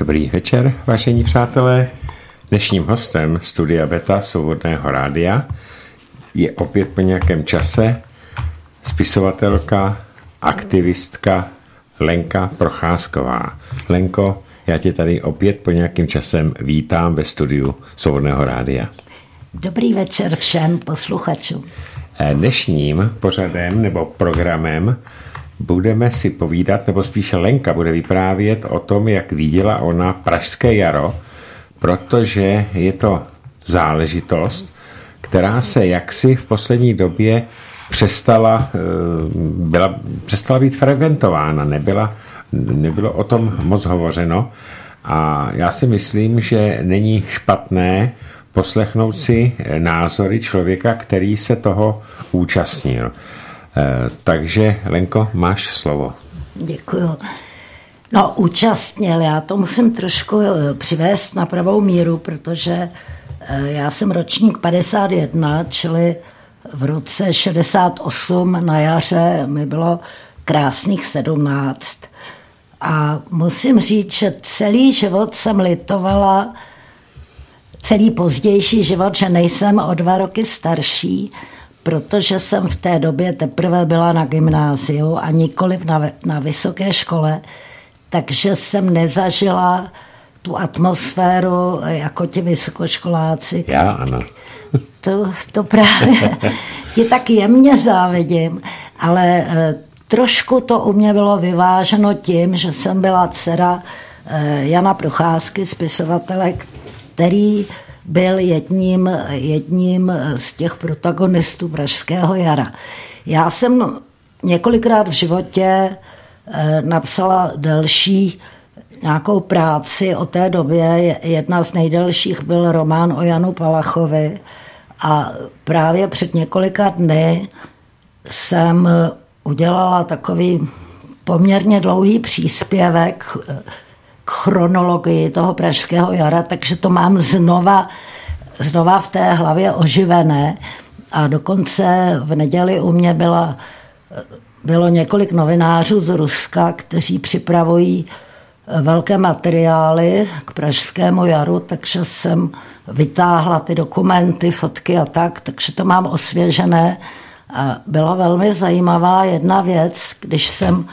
Dobrý večer, vážení přátelé. Dnešním hostem studia Beta Svobodného rádia je opět po nějakém čase spisovatelka, aktivistka Lenka Procházková. Lenko, já tě tady opět po nějakým časem vítám ve studiu Svobodného rádia. Dobrý večer všem posluchačům. Dnešním pořadem nebo programem budeme si povídat, nebo spíše Lenka bude vyprávět o tom, jak viděla ona Pražské jaro, protože je to záležitost, která se jaksi v poslední době přestala, eh, byla, přestala být frekventována, nebyla, nebylo o tom moc hovořeno a já si myslím, že není špatné poslechnout si názory člověka, který se toho účastnil. Eh, takže, Lenko, máš slovo. Děkuju. No, účastnil, já to musím trošku eh, přivést na pravou míru, protože eh, já jsem ročník 51, čili v roce 68 na jaře mi bylo krásných 17. A musím říct, že celý život jsem litovala, celý pozdější život, že nejsem o dva roky starší, protože jsem v té době teprve byla na gymnáziu a nikoliv na, na vysoké škole, takže jsem nezažila tu atmosféru jako ti vysokoškoláci. Já ano. To, to právě ti tak jemně závidím, ale e, trošku to u mě bylo vyváženo tím, že jsem byla dcera e, Jana Procházky, spisovatele, který byl jedním, jedním z těch protagonistů Pražského jara. Já jsem několikrát v životě eh, napsala delší nějakou práci o té době. Jedna z nejdelších byl román o Janu Palachovi a právě před několika dny jsem udělala takový poměrně dlouhý příspěvek chronologii toho pražského jara, takže to mám znova, znova v té hlavě oživené. A dokonce v neděli u mě byla, bylo několik novinářů z Ruska, kteří připravují velké materiály k Pražskému jaru, takže jsem vytáhla ty dokumenty, fotky a tak, takže to mám osvěžené. A byla velmi zajímavá jedna věc, když jsem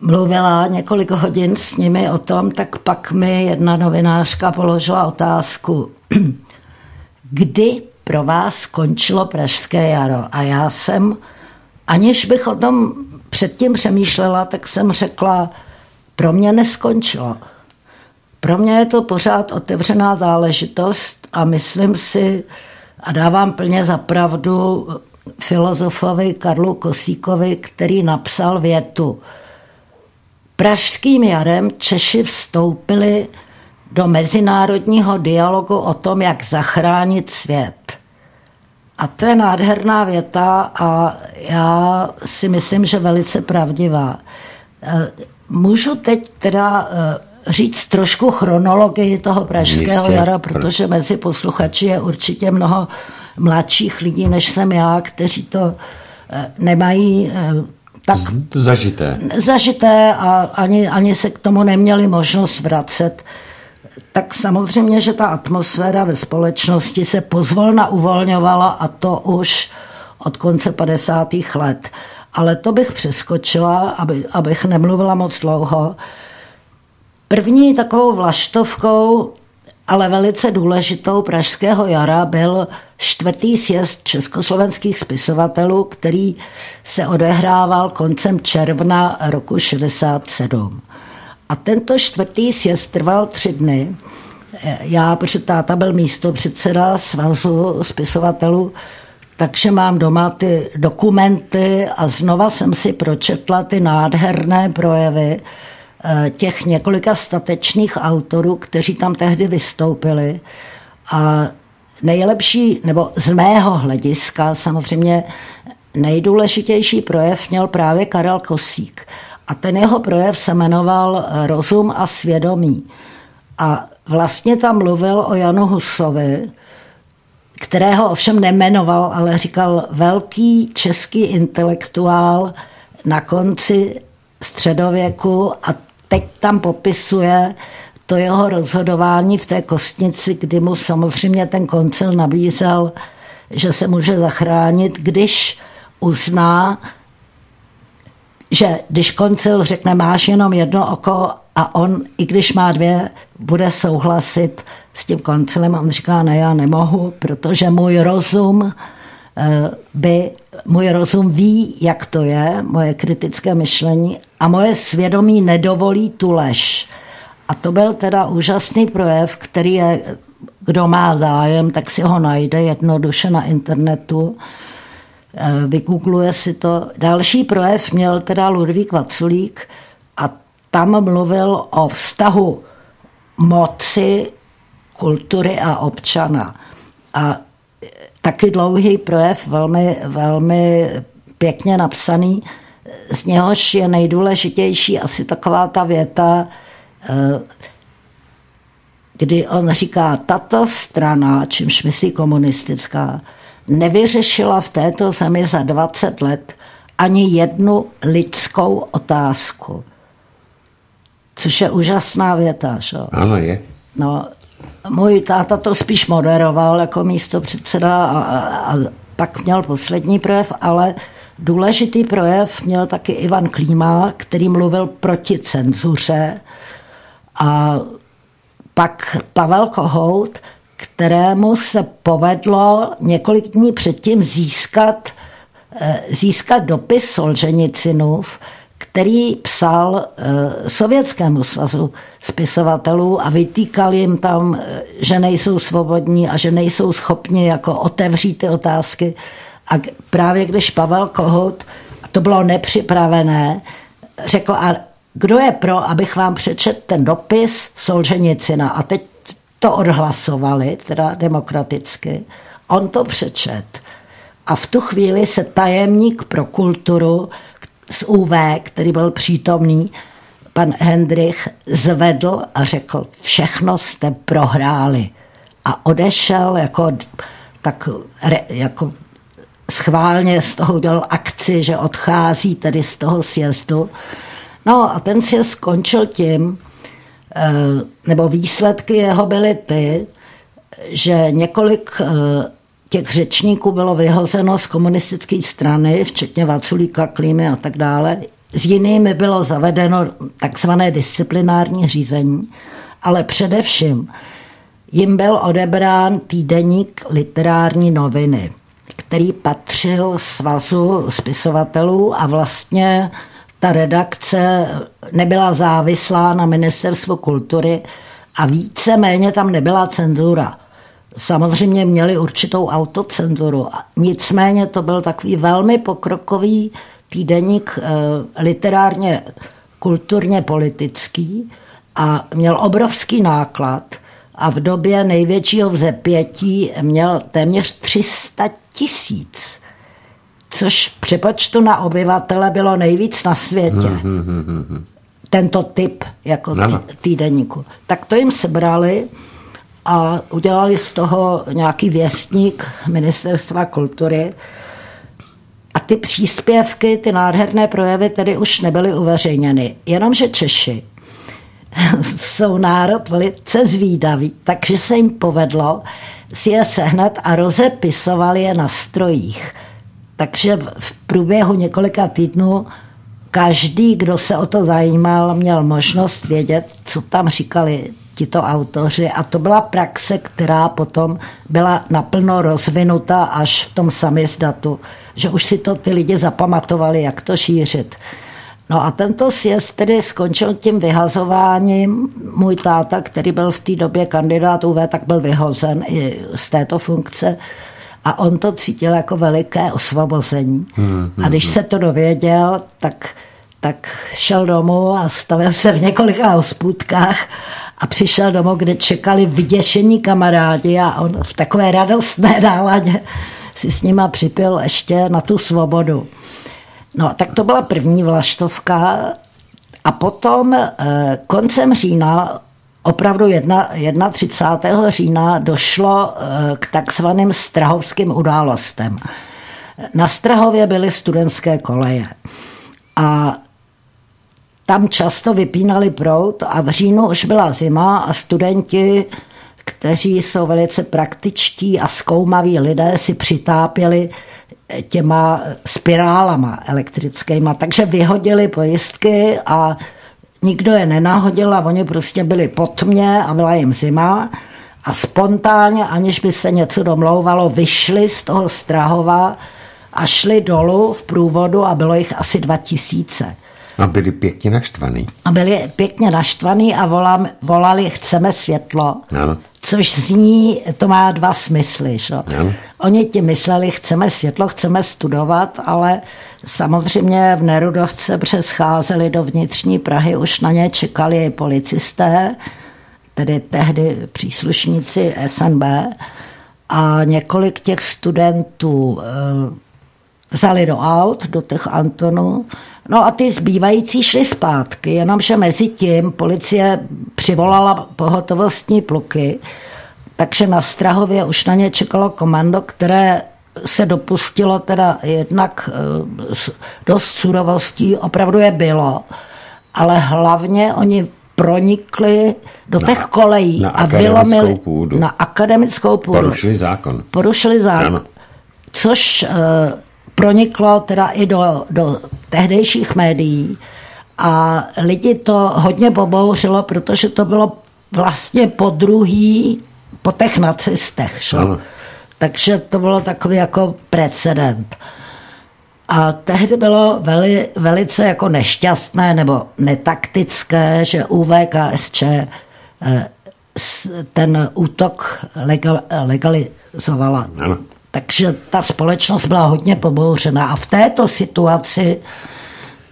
mluvila několik hodin s nimi o tom, tak pak mi jedna novinářka položila otázku, kdy pro vás skončilo Pražské jaro? A já jsem, aniž bych o tom předtím přemýšlela, tak jsem řekla, pro mě neskončilo. Pro mě je to pořád otevřená záležitost a myslím si, a dávám plně za pravdu filozofovi Karlu Kosíkovi, který napsal větu – Pražským jarem Češi vstoupili do mezinárodního dialogu o tom, jak zachránit svět. A to je nádherná věta a já si myslím, že velice pravdivá. E, můžu teď teda e, říct trošku chronologii toho pražského Jistě. jara, protože mezi posluchači je určitě mnoho mladších lidí, než jsem já, kteří to e, nemají tak zažité. Zažité a ani, ani se k tomu neměli možnost vracet. Tak samozřejmě, že ta atmosféra ve společnosti se pozvolna uvolňovala a to už od konce 50. let. Ale to bych přeskočila, aby, abych nemluvila moc dlouho. První takovou vlaštovkou ale velice důležitou Pražského jara byl čtvrtý sjezd československých spisovatelů, který se odehrával koncem června roku 67. A tento čtvrtý sjezd trval tři dny. Já, protože táta byl místo předseda svazu spisovatelů, takže mám doma ty dokumenty a znova jsem si pročetla ty nádherné projevy, těch několika statečných autorů, kteří tam tehdy vystoupili. A nejlepší, nebo z mého hlediska samozřejmě nejdůležitější projev měl právě Karel Kosík. A ten jeho projev se jmenoval Rozum a svědomí. A vlastně tam mluvil o Janu Husovi, kterého ovšem nemenoval, ale říkal velký český intelektuál na konci středověku a teď tam popisuje to jeho rozhodování v té kostnici, kdy mu samozřejmě ten koncil nabízel, že se může zachránit, když uzná, že když koncil řekne, máš jenom jedno oko a on, i když má dvě, bude souhlasit s tím koncilem. A on říká, ne, já nemohu, protože můj rozum by, můj rozum ví, jak to je, moje kritické myšlení a moje svědomí nedovolí tu lež. A to byl teda úžasný projev, který je, kdo má zájem, tak si ho najde jednoduše na internetu, eh, vygoogluje si to. Další projev měl teda Ludvík Vaculík a tam mluvil o vztahu moci, kultury a občana. A taky dlouhý projev, velmi, velmi pěkně napsaný, z něhož je nejdůležitější asi taková ta věta, eh, kdy on říká, tato strana, čímž myslí komunistická, nevyřešila v této zemi za 20 let ani jednu lidskou otázku. Což je úžasná věta. Že? Ano, je. No, můj táta to spíš moderoval jako místo předseda a, a, pak měl poslední projev, ale důležitý projev měl taky Ivan Klíma, který mluvil proti cenzuře. A pak Pavel Kohout, kterému se povedlo několik dní předtím získat, eh, získat dopis Solženicinův, který psal eh, Sovětskému svazu spisovatelů a vytýkal jim tam, eh, že nejsou svobodní a že nejsou schopni jako otevřít ty otázky. A právě když Pavel Kohout, to bylo nepřipravené, řekl, a kdo je pro, abych vám přečet ten dopis Solženicina a teď to odhlasovali, teda demokraticky, on to přečet. A v tu chvíli se tajemník pro kulturu z UV, který byl přítomný, pan Hendrich zvedl a řekl, všechno jste prohráli. A odešel jako, tak, jako schválně z toho udělal akci, že odchází tedy z toho sjezdu. No a ten sjezd skončil tím, eh, nebo výsledky jeho byly ty, že několik eh, těch řečníků bylo vyhozeno z komunistické strany, včetně Vaculíka, Klímy a tak dále. S jinými bylo zavedeno takzvané disciplinární řízení, ale především jim byl odebrán týdeník literární noviny, který patřil svazu spisovatelů a vlastně ta redakce nebyla závislá na ministerstvu kultury a více-méně tam nebyla cenzura samozřejmě měli určitou autocenzuru. Nicméně to byl takový velmi pokrokový týdeník eh, literárně, kulturně politický a měl obrovský náklad a v době největšího vzepětí měl téměř 300 tisíc, což přepočtu na obyvatele bylo nejvíc na světě. Hmm, hmm, hmm, Tento typ jako týdeníku. Tak to jim sebrali a udělali z toho nějaký věstník ministerstva kultury. A ty příspěvky, ty nádherné projevy tedy už nebyly uveřejněny. Jenomže Češi jsou národ velice zvídavý, takže se jim povedlo si je sehnat a rozepisovali je na strojích. Takže v průběhu několika týdnů každý, kdo se o to zajímal, měl možnost vědět, co tam říkali tito autoři a to byla praxe, která potom byla naplno rozvinuta až v tom samizdatu, že už si to ty lidi zapamatovali, jak to šířit. No a tento sjezd tedy skončil tím vyhazováním. Můj táta, který byl v té době kandidát UV, tak byl vyhozen i z této funkce a on to cítil jako veliké osvobození. Hmm, hmm, a když hmm. se to dověděl, tak, tak šel domů a stavil se v několika hospůdkách a přišel domů, kde čekali vyděšení kamarádi a on v takové radostné náladě si s nima připil ještě na tu svobodu. No, tak to byla první vlaštovka a potom eh, koncem října, opravdu 31. října, došlo eh, k takzvaným strahovským událostem. Na Strahově byly studentské koleje a tam často vypínali prout a v říjnu už byla zima a studenti, kteří jsou velice praktičtí a zkoumaví lidé, si přitápěli těma spirálama elektrickýma, takže vyhodili pojistky a nikdo je nenahodil a oni prostě byli pod mě a byla jim zima a spontánně, aniž by se něco domlouvalo, vyšli z toho Strahova a šli dolů v průvodu a bylo jich asi dva tisíce. A byli pěkně naštvaný. A byli pěkně naštvaný a volali, volali chceme světlo. Ano. Což zní, to má dva smysly. Že? Oni ti mysleli, chceme světlo, chceme studovat, ale samozřejmě v Nerudovce přescházeli do vnitřní Prahy, už na ně čekali policisté, tedy tehdy příslušníci SNB a několik těch studentů eh, vzali do aut, do těch Antonů, no a ty zbývající šli zpátky, jenomže mezi tím policie přivolala pohotovostní pluky, takže na Strahově už na ně čekalo komando, které se dopustilo teda jednak eh, dost surovostí, opravdu je bylo, ale hlavně oni pronikli do na, těch kolejí na a vylomili půdu. na akademickou půdu. Porušili zákon. Porušili zákon. Ano. Což uh, proniklo teda i do, do tehdejších médií a lidi to hodně pobouřilo, protože to bylo vlastně po druhý, po těch nacistech. Šlo. Takže to bylo takový jako precedent. A tehdy bylo veli, velice jako nešťastné nebo netaktické, že UVKSČ eh, ten útok legal, legalizovala. Ano. Takže ta společnost byla hodně pobouřena. A v této situaci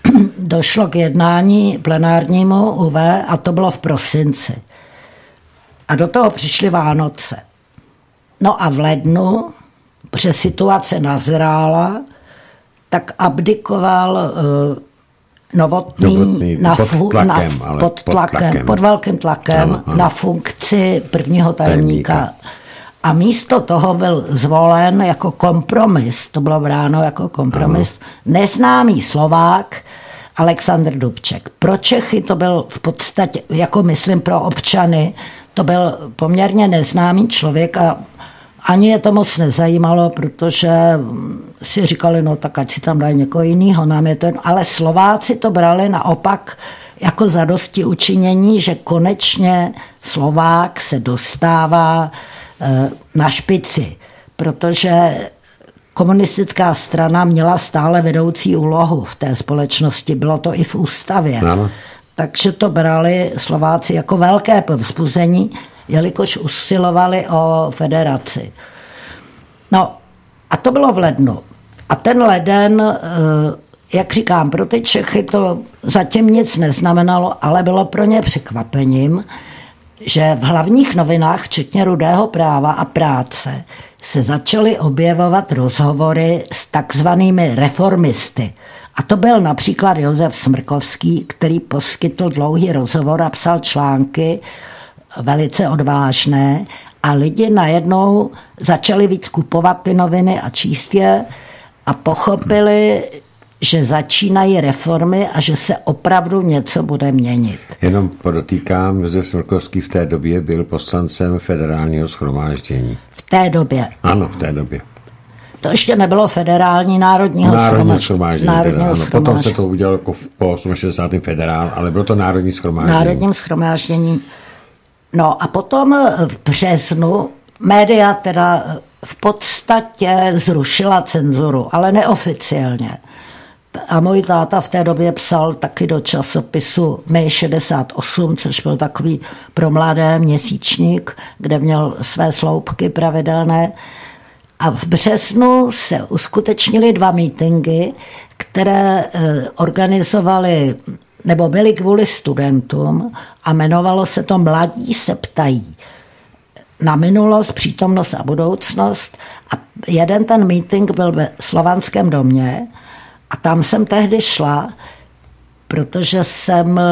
došlo k jednání plenárnímu UV a to bylo v prosinci. A do toho přišly Vánoce. No a v lednu, protože situace nazrála, tak abdikoval uh, Novotný, Novotný na pod tlakem, na, pod, tlakem, pod, tlakem. pod velkým tlakem ano, ano. na funkci prvního tajemníka. tajemníka. A místo toho byl zvolen jako kompromis, to bylo bráno jako kompromis, ano. neznámý Slovák Aleksandr Dubček. Pro Čechy to byl v podstatě, jako myslím pro občany, to byl poměrně neznámý člověk a ani je to moc nezajímalo, protože si říkali, no tak ať si tam dají někoho jiného, nám je to... Ale Slováci to brali naopak jako zadosti učinění, že konečně Slovák se dostává na špici, protože komunistická strana měla stále vedoucí úlohu v té společnosti, bylo to i v ústavě. Ano. Takže to brali Slováci jako velké povzbuzení, jelikož usilovali o federaci. No a to bylo v lednu. A ten leden, eh, jak říkám, pro ty Čechy to zatím nic neznamenalo, ale bylo pro ně překvapením, že v hlavních novinách, včetně Rudého práva a práce, se začaly objevovat rozhovory s takzvanými reformisty. A to byl například Josef Smrkovský, který poskytl dlouhý rozhovor a psal články velice odvážné a lidi najednou začali víc kupovat ty noviny a číst je a pochopili, že začínají reformy a že se opravdu něco bude měnit. Jenom podotýkám, že Smrkovský v té době byl poslancem federálního schromáždění. V té době? Ano, v té době. To ještě nebylo federální národního, národního schromáždění. Národního teda. Potom se to udělalo jako po 68. federál, ale bylo to národní schromáždění. Národním schromáždění. No a potom v březnu média teda v podstatě zrušila cenzuru, ale neoficiálně. A můj táta v té době psal taky do časopisu My 68, což byl takový pro mladé měsíčník, kde měl své sloupky pravidelné. A v březnu se uskutečnily dva mítingy, které eh, organizovali nebo byly kvůli studentům a jmenovalo se to Mladí se ptají na minulost, přítomnost a budoucnost. A jeden ten meeting byl ve Slovanském domě a tam jsem tehdy šla, protože jsem eh,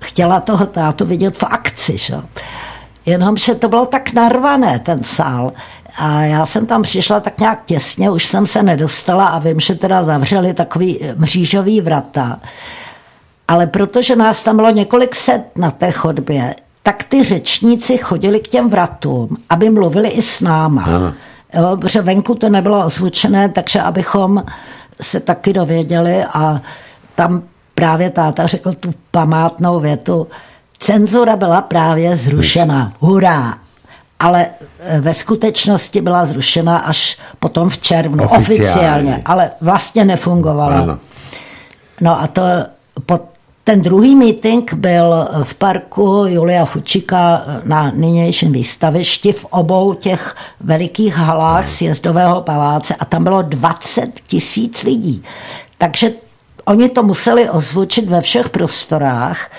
chtěla toho tátu vidět v akci. Že? Jenomže to bylo tak narvané, ten sál. A já jsem tam přišla tak nějak těsně, už jsem se nedostala a vím, že teda zavřeli takový mřížový vrata. Ale protože nás tam bylo několik set na té chodbě, tak ty řečníci chodili k těm vratům, aby mluvili i s náma. Aha. Jo, protože venku to nebylo ozvučené, takže abychom se taky dověděli a tam právě táta řekl tu památnou větu, cenzura byla právě zrušena, hurá. Ale e, ve skutečnosti byla zrušena až potom v červnu, oficiálně, oficiálně ale vlastně nefungovala. Ano. No a to pod ten druhý meeting byl v parku Julia Fučika na nynějším výstavišti v obou těch velikých halách sjezdového paláce a tam bylo 20 tisíc lidí. Takže oni to museli ozvučit ve všech prostorách,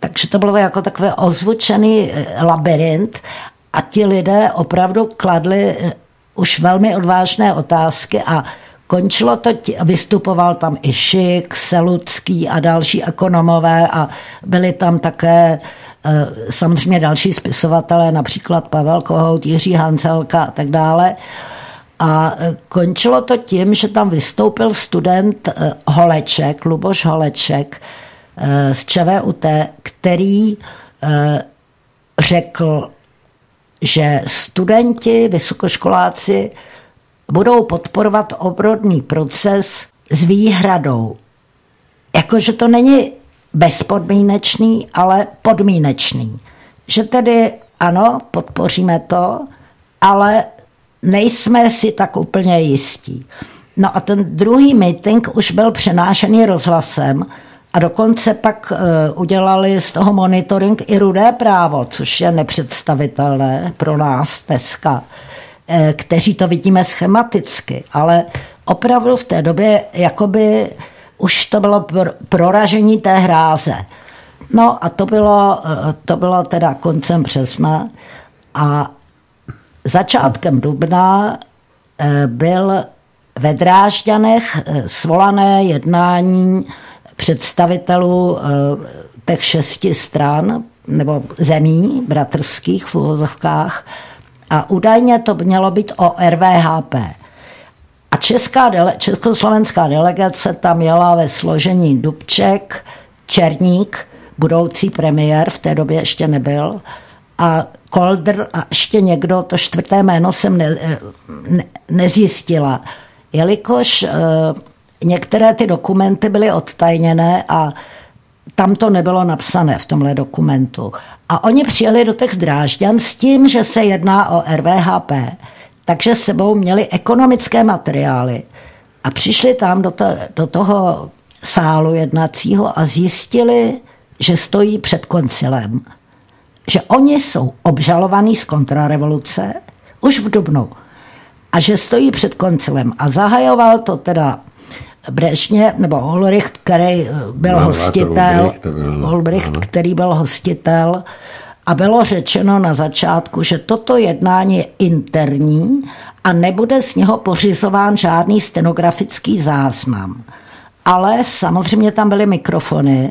takže to bylo jako takový ozvučený eh, labirint a ti lidé opravdu kladli eh, už velmi odvážné otázky a Končilo to, vystupoval tam i Šik, Selucký a další ekonomové a byli tam také eh, samozřejmě další spisovatelé, například Pavel Kohout, Jiří Hancelka a tak dále. A eh, končilo to tím, že tam vystoupil student eh, Holeček, Luboš Holeček z ČVUT, který řekl, že studenti, vysokoškoláci budou podporovat obrodný proces s výhradou. Jakože to není bezpodmínečný, ale podmínečný. Že tedy ano, podpoříme to, ale nejsme si tak úplně jistí. No a ten druhý meeting už byl přenášený rozhlasem a dokonce pak uh, udělali z toho monitoring i rudé právo, což je nepředstavitelné pro nás dneska. Eh, kteří to vidíme schematicky, ale opravdu v té době jakoby už to bylo proražení té hráze. No a to bylo, eh, to bylo teda koncem března a začátkem dubna eh, byl ve Drážďanech svolané jednání představitelů těch šesti stran nebo zemí bratrských v uvozovkách a údajně to mělo být o RVHP. A česká dele, československá delegace tam jela ve složení Dubček, Černík, budoucí premiér, v té době ještě nebyl, a Koldr a ještě někdo, to čtvrté jméno jsem ne, ne, nezjistila, jelikož e, některé ty dokumenty byly odtajněné a tam to nebylo napsané v tomhle dokumentu. A oni přijeli do těch Drážďan s tím, že se jedná o RVHP, takže sebou měli ekonomické materiály. A přišli tam do, to, do toho sálu jednacího a zjistili, že stojí před koncilem. Že oni jsou obžalovaní z kontrarevoluce už v Dubnu. A že stojí před koncilem. A zahajoval to teda Brešně, nebo Holbricht, který eh, byl no, hostitel, Holbricht, který byl hostitel. A bylo řečeno na začátku, že toto jednání je interní a nebude z něho pořizován žádný stenografický záznam. Ale samozřejmě tam byly mikrofony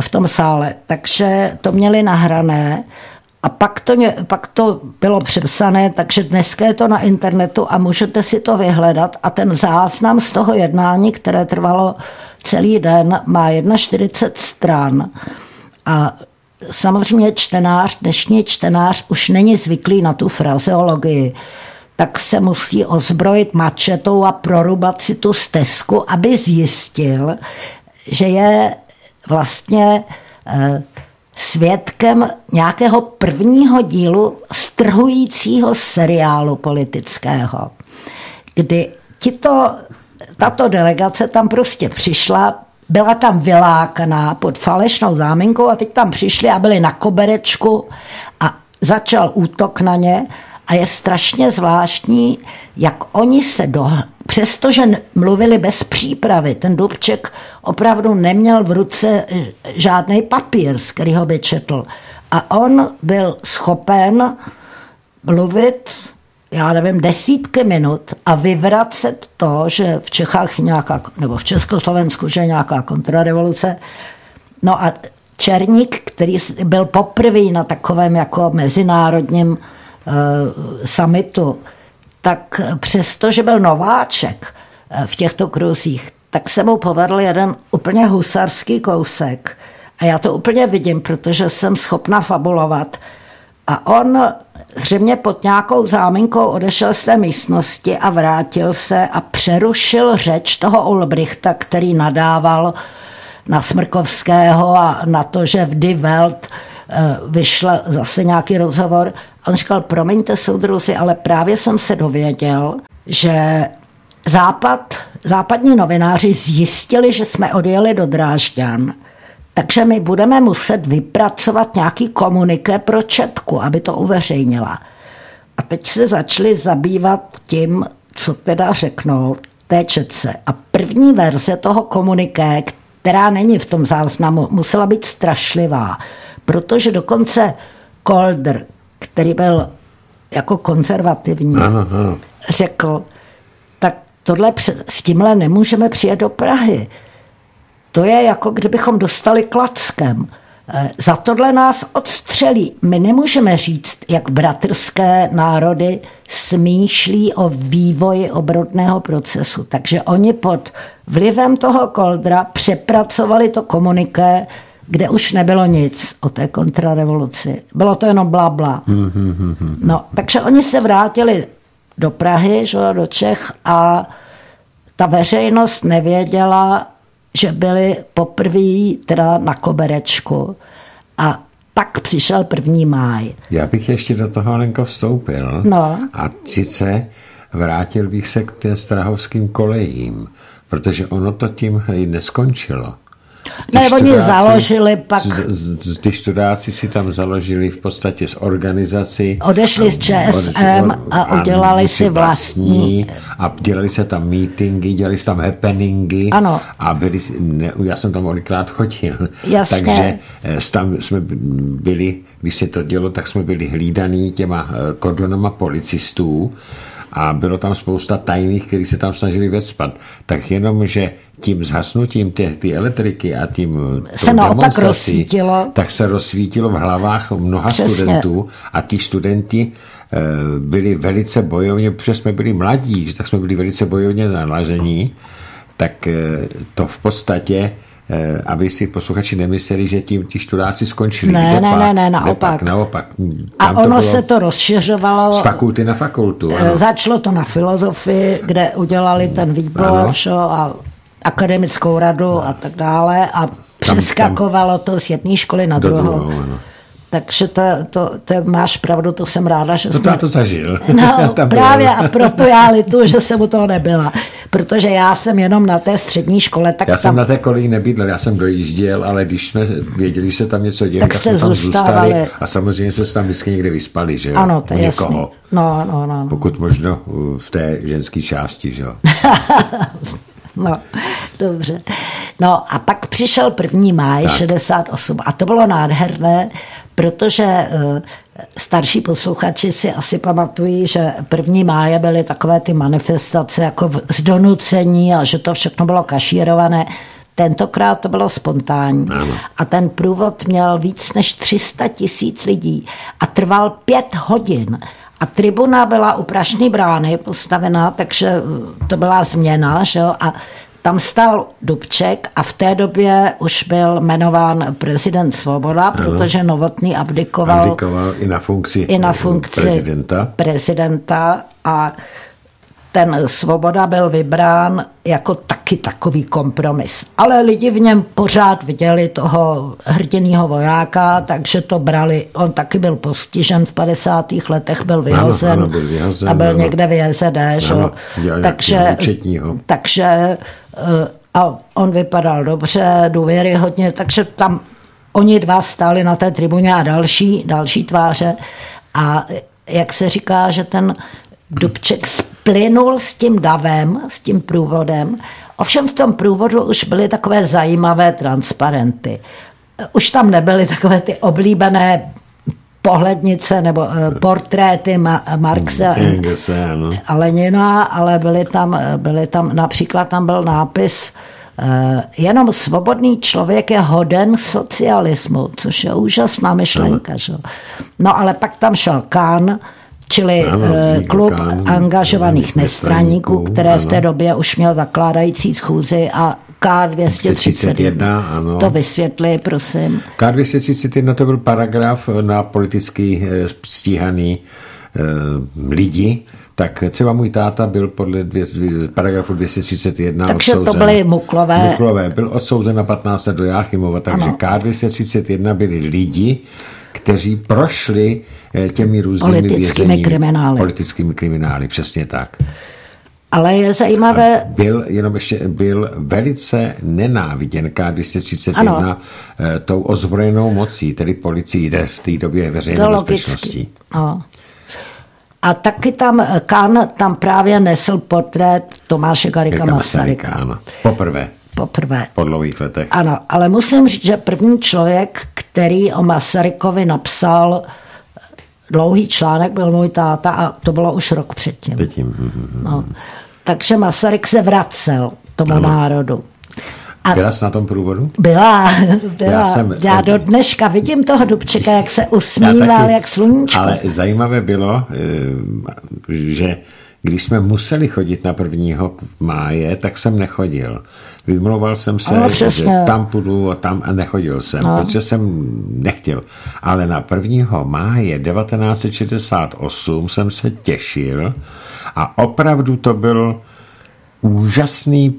v tom sále, takže to měli nahrané a pak to, pak to bylo přepsané, takže dneska je to na internetu a můžete si to vyhledat. A ten záznam z toho jednání, které trvalo celý den, má 41 stran. A samozřejmě čtenář, dnešní čtenář už není zvyklý na tu frazeologii tak se musí ozbrojit mačetou a prorubat si tu stezku, aby zjistil, že je vlastně eh, svědkem nějakého prvního dílu strhujícího seriálu politického, kdy tito, tato delegace tam prostě přišla, byla tam vylákaná pod falešnou záminkou a teď tam přišli a byli na koberečku a začal útok na ně a je strašně zvláštní, jak oni se do, přestože mluvili bez přípravy, ten Dubček opravdu neměl v ruce eh, žádný papír, z kterého by četl. A on byl schopen mluvit, já nevím, desítky minut a vyvracet to, že v Čechách nějaká, nebo v Československu, že je nějaká kontrarevoluce. No a Černík, který byl poprvé na takovém jako mezinárodním summitu, tak přesto, že byl nováček eh, v těchto kruzích, tak se mu povedl jeden úplně husarský kousek. A já to úplně vidím, protože jsem schopna fabulovat. A on zřejmě pod nějakou záminkou odešel z té místnosti a vrátil se a přerušil řeč toho Ulbrichta, který nadával na Smrkovského a na to, že v Die Welt eh, vyšel zase nějaký rozhovor. On říkal, promiňte soudruzi, ale právě jsem se dověděl, že západ, západní novináři zjistili, že jsme odjeli do Drážďan, takže my budeme muset vypracovat nějaký komuniké pro Četku, aby to uveřejnila. A teď se začali zabývat tím, co teda řeknou té Četce. A první verze toho komuniké, která není v tom záznamu, musela být strašlivá, protože dokonce Kolder, který byl jako konzervativní, ano, ano. řekl, tak tohle, s tímhle nemůžeme přijet do Prahy. To je jako kdybychom dostali klackem. Eh, za tohle nás odstřelí. My nemůžeme říct, jak bratrské národy smýšlí o vývoji obrodného procesu. Takže oni pod vlivem toho koldra přepracovali to komuniké, kde už nebylo nic o té kontrarevoluci. Bylo to jenom blabla. No, takže oni se vrátili do Prahy, že, do Čech a ta veřejnost nevěděla, že byli poprvé teda na koberečku a pak přišel první máj. Já bych ještě do toho Lenko vstoupil. No. A sice vrátil bych se k těm strahovským kolejím, protože ono to tím neskončilo. Ne, oni založili pak... Ty studáci si tam založili v podstatě z organizaci. Odešli z ČSM a udělali si vlastní. A dělali se tam meetingy, dělali se tam happeningy. Ano. A byli, ne, já jsem tam olikrát chodil. Jasně. Takže eh, tam jsme byli, když se to dělo, tak jsme byli hlídaní těma eh, kordonama policistů a bylo tam spousta tajných, kteří se tam snažili vecpat. Tak jenom, že tím zhasnutím ty, ty elektriky a tím se naopak rozsvítilo. tak se rozsvítilo v hlavách mnoha Přesně. studentů a ti studenti eh, byli velice bojovně, protože jsme byli mladí, tak jsme byli velice bojovně zalažení, tak eh, to v podstatě Eh, aby si posluchači nemysleli, že tím ti študáci skončili. Ne, ne, ne, ne, naopak. naopak. A ono to se to rozšiřovalo. Z fakulty na fakultu. Eh, ano. Začalo to na filozofii, kde udělali ten výbor šo, a akademickou radu a tak dále a přeskakovalo to z jedné školy na druhou. druhou ano. Takže to, to, to máš pravdu, to jsem ráda, že to jsme... To zažil. No, právě a proto já litu, že jsem u toho nebyla. Protože já jsem jenom na té střední škole, tak Já tam... jsem na té koleji nebydlel, já jsem dojížděl, ale když jsme věděli, že se tam něco děje, tak, tak jsme tam zůstávali. zůstali a samozřejmě jsme se tam vždycky někde vyspali, že jo? Ano, to je jasný. No, no, no, no. Pokud možno v té ženské části, že jo? No, dobře. No a pak přišel první máj tak. 68 a to bylo nádherné, protože eh, starší posluchači si asi pamatují, že první máje byly takové ty manifestace jako z donucení a že to všechno bylo kašírované. Tentokrát to bylo spontánní. Ano. A ten průvod měl víc než 300 tisíc lidí a trval pět hodin. A tribuna byla u Prašní brány postavená, takže to byla změna, že jo? A tam stál Dubček a v té době už byl jmenován prezident Svoboda, ano. protože Novotný abdikoval, abdikoval i na funkci, i na funkci prezidenta. prezidenta a ten Svoboda byl vybrán jako taky takový kompromis. Ale lidi v něm pořád viděli toho hrdinného vojáka, takže to brali. On taky byl postižen v 50. letech, byl vyhozen, ano, ano, byl vyhozen a byl ano. někde v JZD. Ano, takže, takže eh, a on vypadal dobře, důvěryhodně, takže tam oni dva stáli na té tribuně a další, další tváře. A jak se říká, že ten Dubček splynul s tím davem, s tím průvodem. Ovšem v tom průvodu už byly takové zajímavé transparenty. Už tam nebyly takové ty oblíbené pohlednice nebo eh, portréty Marxe a Lenina, ale byly tam, byly tam, například tam byl nápis eh, jenom svobodný člověk je hoden socialismu, což je úžasná myšlenka. Že? No ale pak tam šel Kán, čili ano, eh, klub orgán, angažovaných nestraníků, které ano. v té době už měl zakládající schůzi a K231, ano. to vysvětli, prosím. K231 to byl paragraf na politicky eh, stíhaný e, lidi, tak třeba můj táta byl podle dvě, paragrafu 231 Takže odsouzen. to byly muklové. Muklové. Byl odsouzen na 15 let do Jáchymova, takže ano. K231 byli lidi, kteří prošli eh, těmi různými politickými vězeními, kriminály. Politickými kriminály, přesně tak. Ale je zajímavé... Byl, jenom ještě, byl velice nenáviděn K231 ano. Eh, tou ozbrojenou mocí, tedy policií, v té době veřejné bezpečnosti. No. A taky tam Kán tam právě nesl portrét Tomáše Garika Masaryka. Ano. Poprvé. Poprvé. Po dlouhých letech. Ano, ale musím říct, že první člověk, který o Masarykovi napsal dlouhý článek, byl můj táta a to bylo už rok předtím. předtím. Mhm, mhm, no. Takže Masaryk se vracel tomu ano. národu. A byla jsi na tom průvodu? Byla, byla. Já, jsem, já do dneška vidím toho Dubčeka, jak se usmíval, taky, jak sluníčko. Ale zajímavé bylo, eh, že když jsme museli chodit na prvního máje, tak jsem nechodil. Vymlouval jsem se, že tam půjdu a tam a nechodil jsem, no. protože jsem nechtěl. Ale na prvního máje 1968 jsem se těšil a opravdu to byl úžasný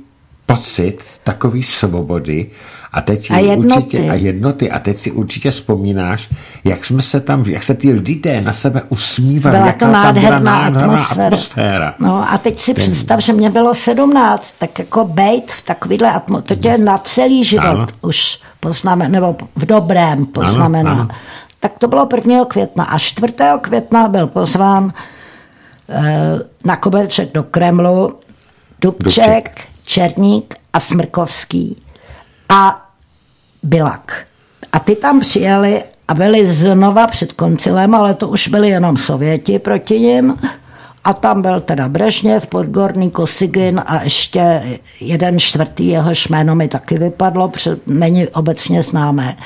pocit takový svobody a teď a jednoty. určitě a jednoty a teď si určitě vzpomínáš, jak jsme se tam, jak se ty lidé na sebe usmívali, byla jaká to nádherná, tam byla nádherná atmosféra. atmosféra. No a teď si Ten... představ, že mě bylo 17, tak jako bejt v takovýhle atmosféře, to tě na celý život ano. už poznamená, nebo v dobrém poznamená. Ano, ano. Tak to bylo 1. května a 4. května byl pozván eh, na koberček do Kremlu Dubček, Dubček Černík a Smrkovský a Bilak. A ty tam přijeli a byli znova před koncilem, ale to už byli jenom Sověti proti nim. A tam byl teda Brežněv, Podgorný, Kosigin a ještě jeden čtvrtý, jehož jméno mi taky vypadlo, není obecně známé.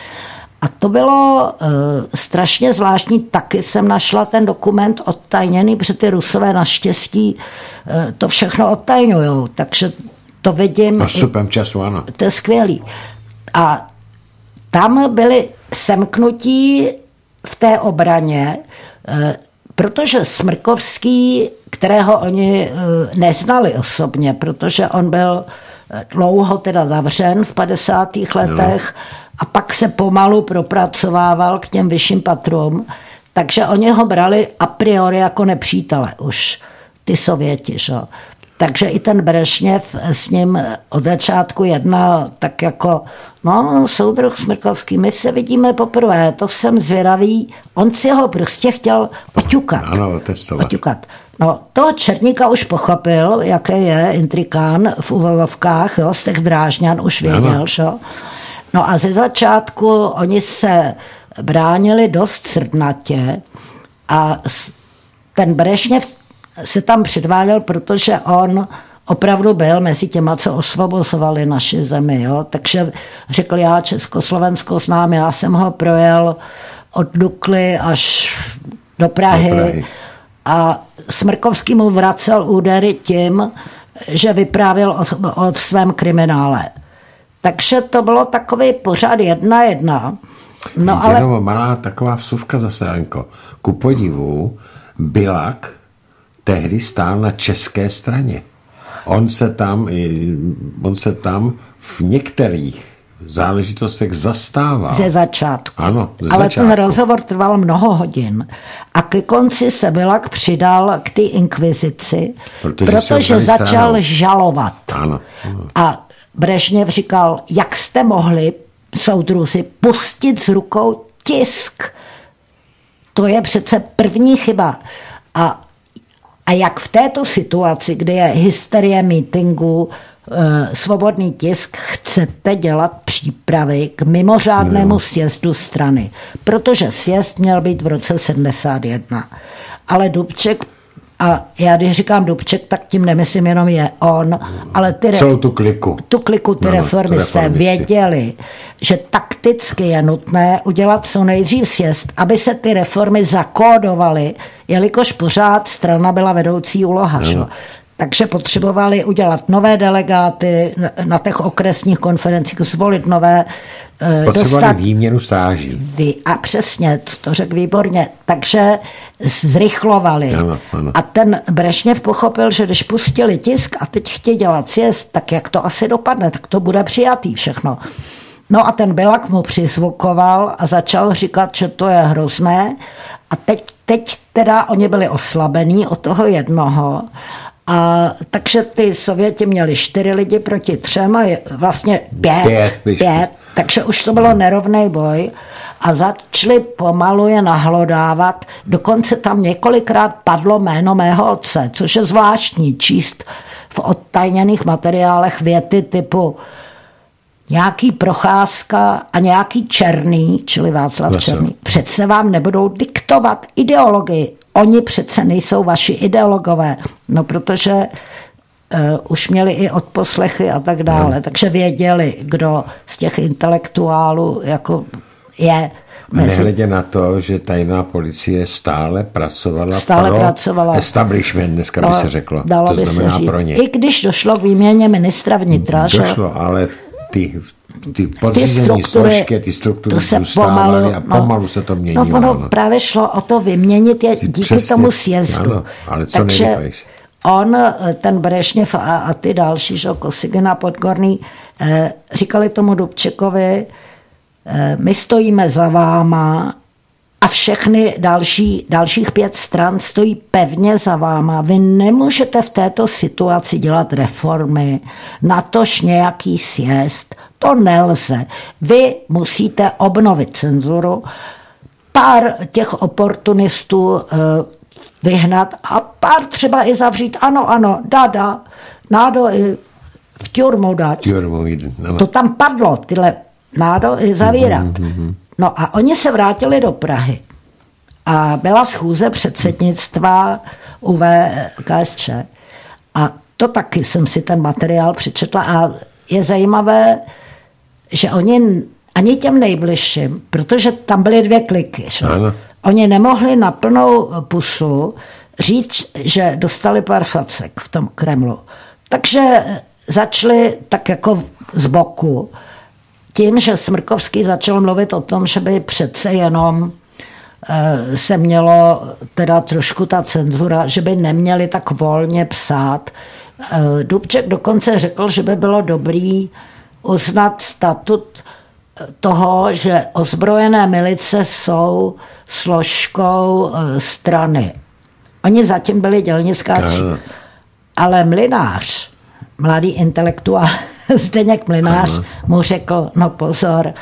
A to bylo uh, strašně zvláštní. Taky jsem našla ten dokument odtajněný, protože ty rusové naštěstí uh, to všechno odtajňují. Takže to vidím. Postupem času, ano. To je skvělý. A tam byli semknutí v té obraně, eh, protože Smrkovský, kterého oni eh, neznali osobně, protože on byl eh, dlouho teda zavřen v 50. letech no. a pak se pomalu propracovával k těm vyšším patrům, takže oni ho brali a priori jako nepřítele už, ty Sověti. Že? Takže i ten Brešněv s ním od začátku jednal tak jako, no, soudruh Smrkovský, my se vidíme poprvé, to jsem zvědavý. On si ho prostě chtěl oťukat. Ano, testovat. Oťukat. No, toho Černíka už pochopil, jaké je intrikán v uvolovkách, jo, z těch drážňan už věděl, že? No a ze začátku oni se bránili dost srdnatě a ten Brešněv se tam předváděl, protože on opravdu byl mezi těma, co osvobozovali naši zemi. Jo? Takže řekl, já Československo znám, já jsem ho projel od Dukly až do Prahy. Do Prahy. A Smrkovský mu vracel údery tím, že vyprávěl o, o svém kriminále. Takže to bylo takový pořád jedna jedna. No, ale... Jenom malá taková vsuvka zase, Anko. Ku podivu, Bilak tehdy stál na české straně. On se tam, on se tam v některých záležitostech zastával. Ze začátku. Ano, ze Ale začátku. ten rozhovor trval mnoho hodin. A ke konci se Bilak přidal k té inkvizici, protože, protože začal stranou. žalovat. Ano, ano. A Brežněv říkal, jak jste mohli, soudruzi, pustit z rukou tisk. To je přece první chyba. A a jak v této situaci, kdy je hysterie mítingu, eh, svobodný tisk, chcete dělat přípravy k mimořádnému sjezdu strany. Protože sjezd měl být v roce 71. Ale Dubček a já když říkám Dubček, tak tím nemyslím jenom je on, ale ty, Celou tu kliku. Tu kliku, ty no, reformisté věděli, že takticky je nutné udělat co nejdřív sjezd, aby se ty reformy zakódovaly jelikož pořád strana byla vedoucí úloha. No. Takže potřebovali udělat nové delegáty na těch okresních konferencích, zvolit nové Eh, Potřebovali dostat... výměnu stáží. Vy, a přesně, to řekl výborně. Takže zrychlovali. Ano, ano. A ten Brešněv pochopil, že když pustili tisk a teď chtějí dělat sjezd, tak jak to asi dopadne, tak to bude přijatý všechno. No a ten Bilak mu přizvukoval a začal říkat, že to je hrozné. A teď, teď teda oni byli oslabení od toho jednoho. A takže ty Sověti měli čtyři lidi proti třem a vlastně pět, pět, pět takže už to bylo nerovný boj a začali pomalu je nahlodávat. Dokonce tam několikrát padlo jméno mého otce, což je zvláštní číst v odtajněných materiálech věty typu nějaký procházka a nějaký černý, čili Václav Černý, přece vám nebudou diktovat ideologii. Oni přece nejsou vaši ideologové. No protože uh, už měli i odposlechy a tak dále, no. takže věděli, kdo z těch intelektuálů jako je. Mezi... Nehledě na to, že tajná policie stále pracovala stále pro pracovala. establishment, dneska by no, se řeklo. Dalo to by znamená se říct. pro ně. I když došlo k výměně ministra vnitra. Došlo, že... ale ty ty podřízení složky, ty struktury to se pomalu, a no. pomalu no, se to měnilo. No ono no. právě šlo o to vyměnit je díky Přesně, tomu sjezdu. Ano, ale co Takže, nejrychlejší on, ten Brešněv a, a ty další, že Kosigina Podgorný, eh, říkali tomu Dubčekovi, eh, my stojíme za váma a všechny další, dalších pět stran stojí pevně za váma. Vy nemůžete v této situaci dělat reformy, natož nějaký sjezd. To nelze. Vy musíte obnovit cenzuru. Pár těch oportunistů eh, vyhnat a pár třeba i zavřít. Ano, ano, dá. Nádo i v tjurmu dát. Tjurmu, no. To tam padlo, tyhle nádo i zavírat. Mm-hmm. No a oni se vrátili do Prahy. A byla schůze předsednictva UV KSČ. A to taky jsem si ten materiál přečetla a je zajímavé, že oni ani těm nejbližším, protože tam byly dvě kliky. Že? Oni nemohli na plnou pusu říct, že dostali pár facek v tom Kremlu. Takže začali tak jako z boku tím, že Smrkovský začal mluvit o tom, že by přece jenom eh, se mělo teda trošku ta cenzura, že by neměli tak volně psát. Eh, Dubček dokonce řekl, že by bylo dobrý uznat statut toho, že ozbrojené milice jsou složkou eh, strany. Oni zatím byli dělnická ale mlinář, mladý intelektuál Zdeněk Mlinář ano. mu řekl, no pozor,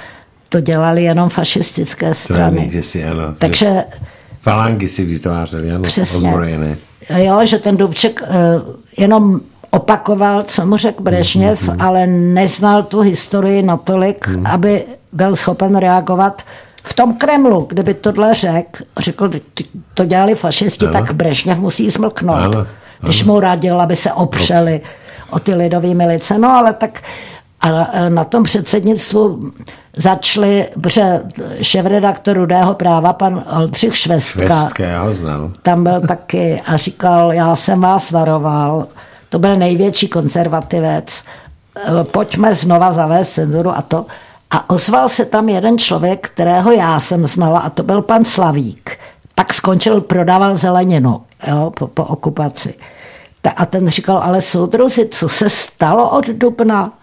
to dělali jenom fašistické strany. Strany, že si, ano, Takže... Že falangy si vytvářeli, ano, přesně, ozbrojené. Jo, že ten Dubček uh, jenom opakoval, co mu řekl Brežněv, mm-hmm. ale neznal tu historii natolik, mm. aby byl schopen reagovat v tom Kremlu, kdyby tohle řekl, řekl, to dělali fašisti, ano. tak Brežněv musí zmlknout. Ano. Ano. Když mu radil, aby se opřeli o ty lidové milice. No ale tak a na tom předsednictvu začali, protože šéf-redaktor Rudého práva, pan Oldřich Švestka, Švestka já ho znal. tam byl taky a říkal, já jsem vás varoval, to byl největší konzervativec, pojďme znova zavést cenzuru a to. A ozval se tam jeden člověk, kterého já jsem znala, a to byl pan Slavík. Pak skončil, prodával zeleninu jo, po, po okupaci. A ten říkal, ale soudruzi, co se stalo od Dubna?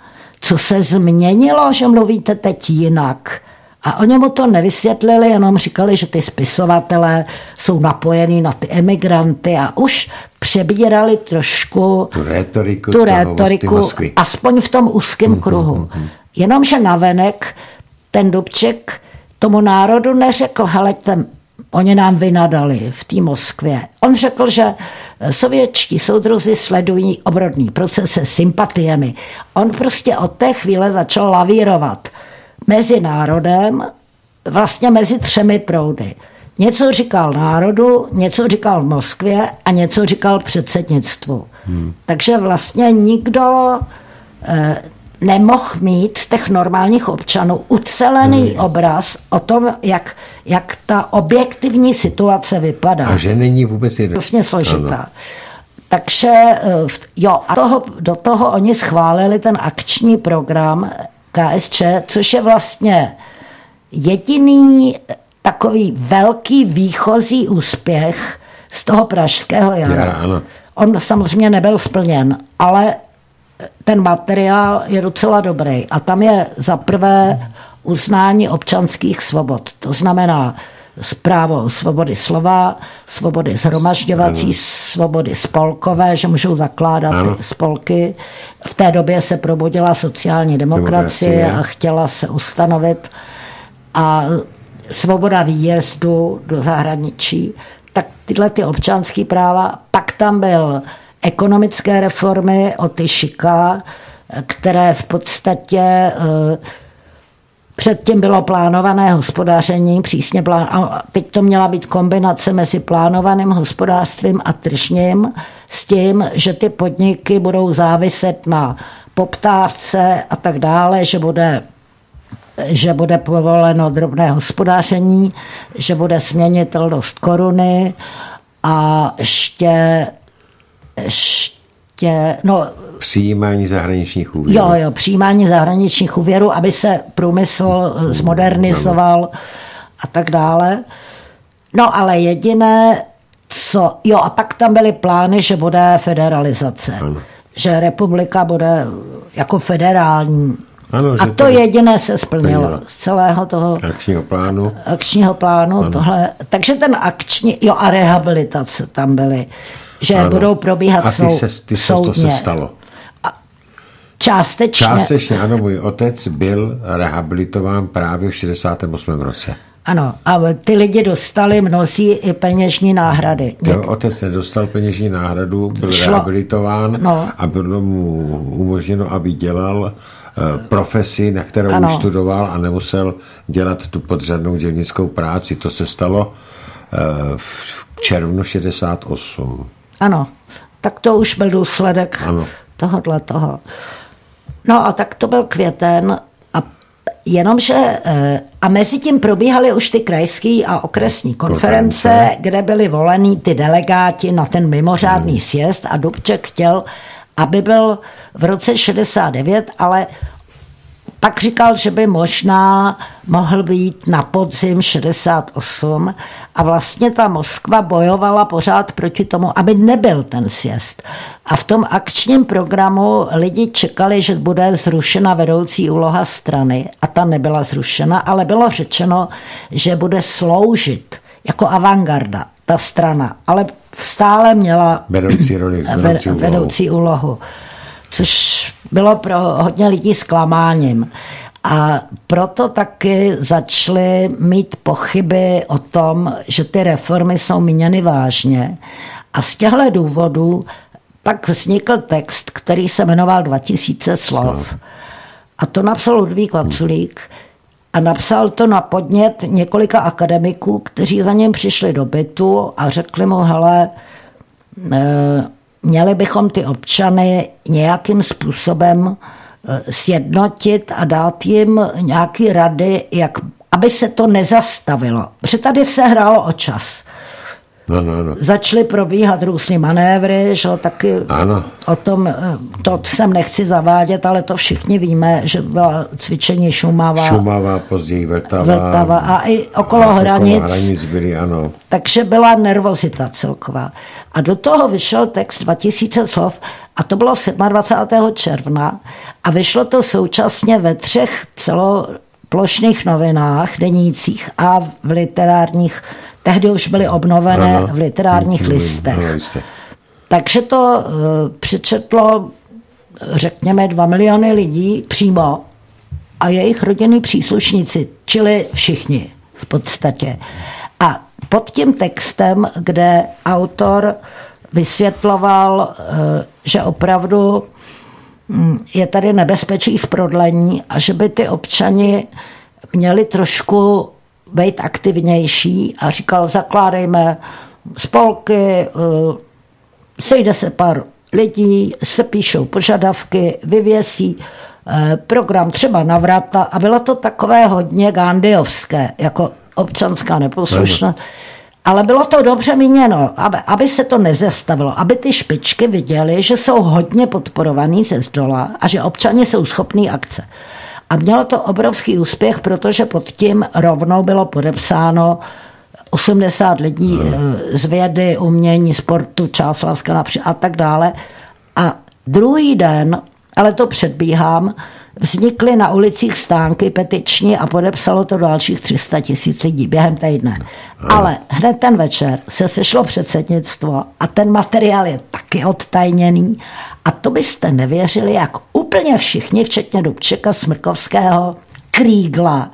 Co se změnilo, že mluvíte teď jinak? A oni mu to nevysvětlili, jenom říkali, že ty spisovatelé jsou napojení na ty emigranty a už přebírali trošku tu rétoriku, tu rétoriku aspoň v tom úzkém mm-hmm, kruhu. Mm-hmm. Jenomže navenek ten Dubček tomu národu neřekl, heleďte, oni nám vynadali v té Moskvě. On řekl, že sovětští soudruzi sledují obrodný proces se sympatiemi. On prostě od té chvíle začal lavírovat mezi národem, vlastně mezi třemi proudy. Něco říkal národu, něco říkal Moskvě a něco říkal předsednictvu. Hmm. Takže vlastně nikdo eh, nemohl mít z těch normálních občanů ucelený hmm. obraz o tom, jak, jak ta objektivní situace vypadá. A že není vůbec jednoduchá. Vlastně složitá. Ano. Takže eh, jo, a toho, do toho oni schválili ten akční program KSČ, což je vlastně jediný takový velký výchozí úspěch z toho pražského jara. Já, ano. On samozřejmě nebyl splněn, ale ten materiál je docela dobrý. A tam je za prvé uznání občanských svobod. To znamená právo svobody slova, svobody zhromažďovací, svobody spolkové, že můžou zakládat ano. spolky. V té době se probudila sociální demokracie, demokracie. a chtěla se ustanovit a svoboda výjezdu do zahraničí. Tak tyhle ty občanské práva. Pak tam byl ekonomické reformy od Tyšika, které v podstatě eh, Předtím bylo plánované hospodáření, přísně plán, a teď to měla být kombinace mezi plánovaným hospodářstvím a tržním s tím, že ty podniky budou záviset na poptávce a tak dále, že bude že bude povoleno drobné hospodáření, že bude směnitelnost koruny a ještě, ještě no, Přijímání zahraničních úvěrů. Jo, jo, přijímání zahraničních úvěrů, aby se průmysl zmodernizoval a tak dále. No ale jediné, co... Jo, a pak tam byly plány, že bude federalizace. Ano. Že republika bude jako federální. Ano, a to jediné se splnilo z celého toho akčního plánu. Akčního plánu tohle. Takže ten akční, jo a rehabilitace tam byly, že ano. budou probíhat a ty sou, se, ty soudně. to se stalo. Částečně. Částečně, ano, můj otec byl rehabilitován právě v 68. roce. Ano, a ty lidi dostali mnozí i peněžní náhrady. Něk... otec nedostal peněžní náhradu, byl Šlo... rehabilitován no. a bylo mu umožněno, aby dělal eh, profesi, na kterou ano. studoval a nemusel dělat tu podřadnou dělnickou práci. To se stalo eh, v červnu 68. Ano, tak to už byl důsledek ano. tohohle toho. No a tak to byl květen a Jenomže eh, a mezi tím probíhaly už ty krajské a okresní konference, konference, kde byly volení ty delegáti na ten mimořádný hmm. sjezd a Dubček chtěl, aby byl v roce 69, ale pak říkal, že by možná mohl být na podzim 68 a vlastně ta Moskva bojovala pořád proti tomu, aby nebyl ten sjezd. A v tom akčním programu lidi čekali, že bude zrušena vedoucí úloha strany a ta nebyla zrušena, ale bylo řečeno, že bude sloužit jako avantgarda ta strana, ale stále měla vedoucí, roli, vedoucí, úlohu. vedoucí úlohu což bylo pro hodně lidí zklamáním. A proto taky začaly mít pochyby o tom, že ty reformy jsou míněny vážně. A z těchto důvodů pak vznikl text, který se jmenoval 2000 slov. A to napsal Ludvík Vaculík a napsal to na podnět několika akademiků, kteří za něm přišli do bytu a řekli mu, hele, eh, měli bychom ty občany nějakým způsobem eh, sjednotit a dát jim nějaké rady, jak, aby se to nezastavilo. Protože tady se hrálo o čas. No, no, no. Začaly probíhat různé manévry, že taky ano. o tom, eh, to sem nechci zavádět, ale to všichni víme, že byla cvičení Šumava. Šumava, později Vltava. Vltava a i okolo a hranic. Okolo hranic byly, ano. Takže byla nervozita celková. A do toho vyšel text 2000 slov a to bylo 27. června a vyšlo to současně ve třech celoplošných novinách, denících a v literárních Tehdy už byly obnovené ano. v literárních ano. listech. Ano, Takže to uh, přečetlo, řekněme, dva miliony lidí přímo a jejich rodinní příslušníci, čili všichni v podstatě. A pod tím textem, kde autor vysvětloval, uh, že opravdu hm, je tady nebezpečí z prodlení a že by ty občani měli trošku být aktivnější a říkal, zakládejme spolky, eh, sejde se pár lidí, se píšou požadavky, vyvěsí eh, program třeba navrata a bylo to takové hodně gandiovské, jako občanská neposlušnost. Ale bylo to dobře míněno, aby, aby se to nezastavilo, aby ty špičky viděly, že jsou hodně podporovaný ze zdola a že občani jsou schopní akce. A mělo to obrovský úspěch, protože pod tím rovnou bylo podepsáno 80 lidí eh, z vědy, umění, sportu, Čáslavska a tak dále. A druhý den, ale to předbíhám, vznikly na ulicích stánky petiční a podepsalo to dalších 300 tisíc lidí během týdne. Ale hned ten večer se sešlo předsednictvo a ten materiál je taky odtajněný a to byste nevěřili, jak úplně všichni, včetně Dubčeka, Smrkovského, Krígla,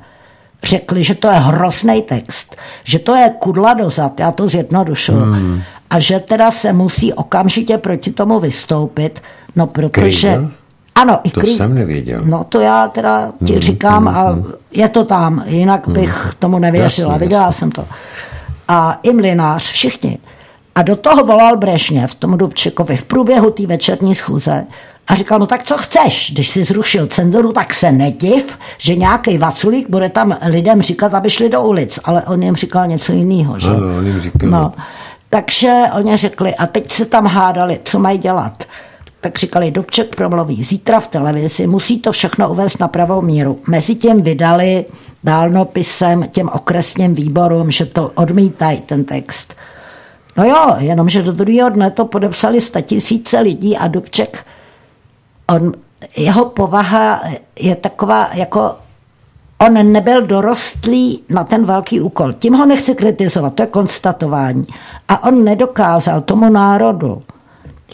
řekli, že to je hrozný text, že to je kudla dozad, já to zjednodušuju, hmm. a že teda se musí okamžitě proti tomu vystoupit, no protože... Krígl? Ano, i to jsem nevěděl. No to já teda ti hmm, říkám hmm, a hmm. je to tam, jinak bych hmm. tomu nevěřila, jasně, viděla jasně. jsem to. A i Mlinář, všichni. A do toho volal Brežněv tomu Dubčekovi v průběhu té večerní schůze a říkal, no tak co chceš, když si zrušil cenzuru, tak se nediv, že nějaký vaculík bude tam lidem říkat, aby šli do ulic, ale on jim říkal něco jiného. Že? Ano, on jim říkal. No. Takže oni řekli, a teď se tam hádali, co mají dělat. Tak říkali, Dobček promluví zítra v televizi, musí to všechno uvést na pravou míru. Mezi tím vydali dálnopisem těm okresním výborům, že to odmítají ten text. No jo, jenomže do druhého dne to podepsali tisíce lidí a Dubček, on, jeho povaha je taková jako on nebyl dorostlý na ten velký úkol. Tím ho nechci kritizovat, to je konstatování. A on nedokázal tomu národu,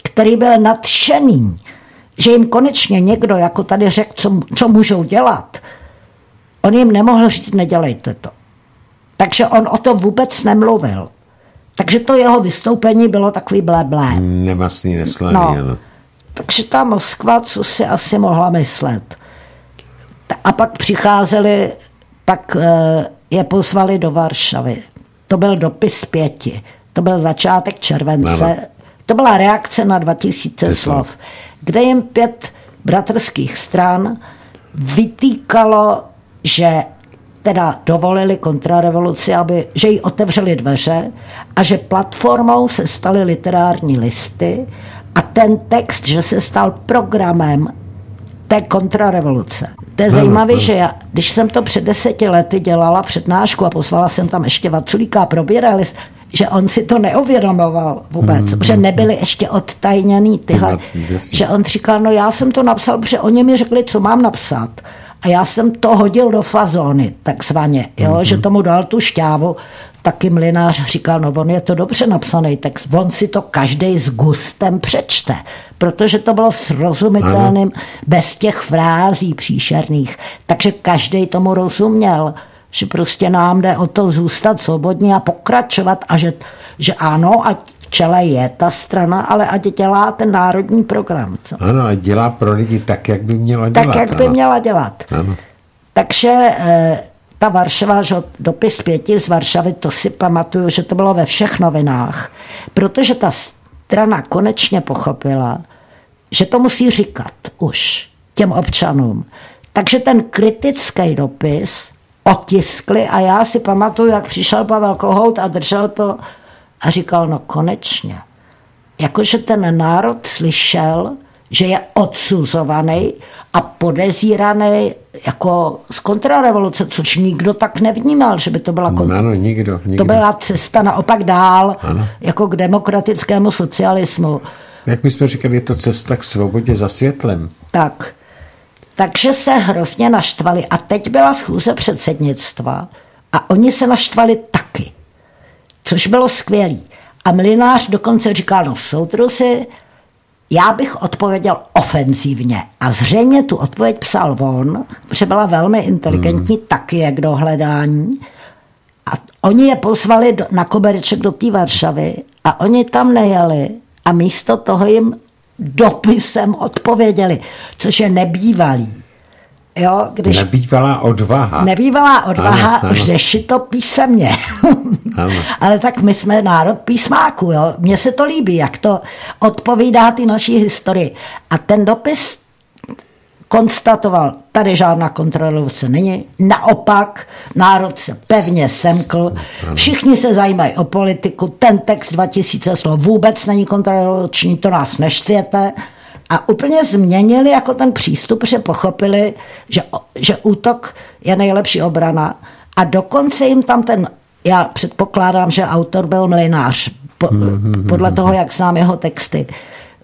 který byl nadšený, že jim konečně někdo jako tady řekl, co, co můžou dělat, on jim nemohl říct, nedělejte to. Takže on o tom vůbec nemluvil. Takže to jeho vystoupení bylo takový blé. Nemastný, neslaný, no. ano. Takže ta Moskva, co si asi mohla myslet. A pak přicházeli, pak eh, je pozvali do Varšavy. To byl dopis pěti. To byl začátek července. To byla reakce na 2000 Ty slov, kde jim pět bratrských stran vytýkalo, že teda dovolili kontrarevoluci, aby, že jí otevřeli dveře a že platformou se staly literární listy a ten text, že se stal programem té kontrarevoluce. To je no, zajímavé, no. že já, když jsem to před deseti lety dělala přednášku a pozvala jsem tam ještě Vaculíka a probírali, že on si to neuvědomoval vůbec, mm, že nebyly ještě odtajněný tyhle, že on říkal, no já jsem to napsal, protože oni mi řekli, co mám napsat. A já jsem to hodil do fazóny, takzvaně, jo, mm-hmm. že tomu dal tu šťávu. Taky mlinář říkal, no on je to dobře napsaný text, on si to každý s gustem přečte, protože to bylo srozumitelným ano. bez těch frází příšerných. Takže každý tomu rozuměl, že prostě nám jde o to zůstat svobodně a pokračovat a že, že ano, a čele je ta strana, ale ať dělá ten národní program. Co? Ano, a dělá pro lidi tak, jak by měla dělat. Tak, jak ano. by měla dělat. Ano. Takže e, ta Varšava, že dopis pěti z Varšavy, to si pamatuju, že to bylo ve všech novinách, protože ta strana konečně pochopila, že to musí říkat už těm občanům. Takže ten kritický dopis otiskli a já si pamatuju, jak přišel Pavel Kohout a držel to a říkal, no konečně. Jakože ten národ slyšel, že je odsuzovaný a podezíraný jako z kontrarevoluce, což nikdo tak nevnímal, že by to byla kontra... Ano, nikdo, nikdo. To byla cesta naopak dál, ano. jako k demokratickému socialismu. Jak my jsme říkali, je to cesta k svobodě za světlem. Tak. Takže se hrozně naštvali. A teď byla schůze předsednictva a oni se naštvali taky což bylo skvělý. A Mlinář dokonce říkal, no soudruzi, já bych odpověděl ofenzivně. A zřejmě tu odpověď psal on, protože byla velmi inteligentní, hmm. taky jak do hledání. A oni je pozvali do, na kobereček do té Varšavy a oni tam nejeli a místo toho jim dopisem odpověděli, což je nebývalý. Jo, když nebývalá odvaha. Nebývalá odvaha ano, ano. řešit to písemně. ano. Ale tak my jsme národ písmáku. Jo? Mně se to líbí, jak to odpovídá ty naší historii. A ten dopis konstatoval, tady žádná kontrarevoluce není, naopak národ se pevně semkl, všichni se zajímají o politiku, ten text 2000 slov vůbec není kontrarevoluční, to nás neštvěte, a úplně změnili jako ten přístup, že pochopili, že, že útok je nejlepší obrana. A dokonce jim tam ten, já předpokládám, že autor byl mlinář, po, podle toho, jak znám jeho texty,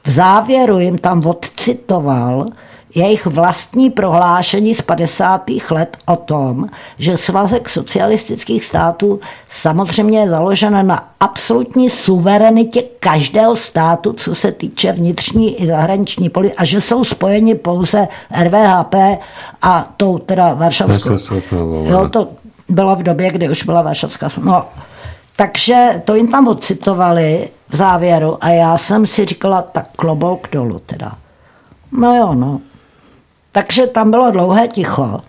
v závěru jim tam odcitoval jejich vlastní prohlášení z 50. let o tom, že svazek socialistických států samozřejmě je založen na absolutní suverenitě každého státu, co se týče vnitřní i zahraniční politiky, a že jsou spojeni pouze RVHP a tou teda Varšavskou. Jo, to bylo v době, kdy už byla Varšavská. No, takže to jim tam odcitovali v závěru a já jsem si říkala, tak klobouk dolů teda. No jo, no. Takže tam bylo dlouhé ticho.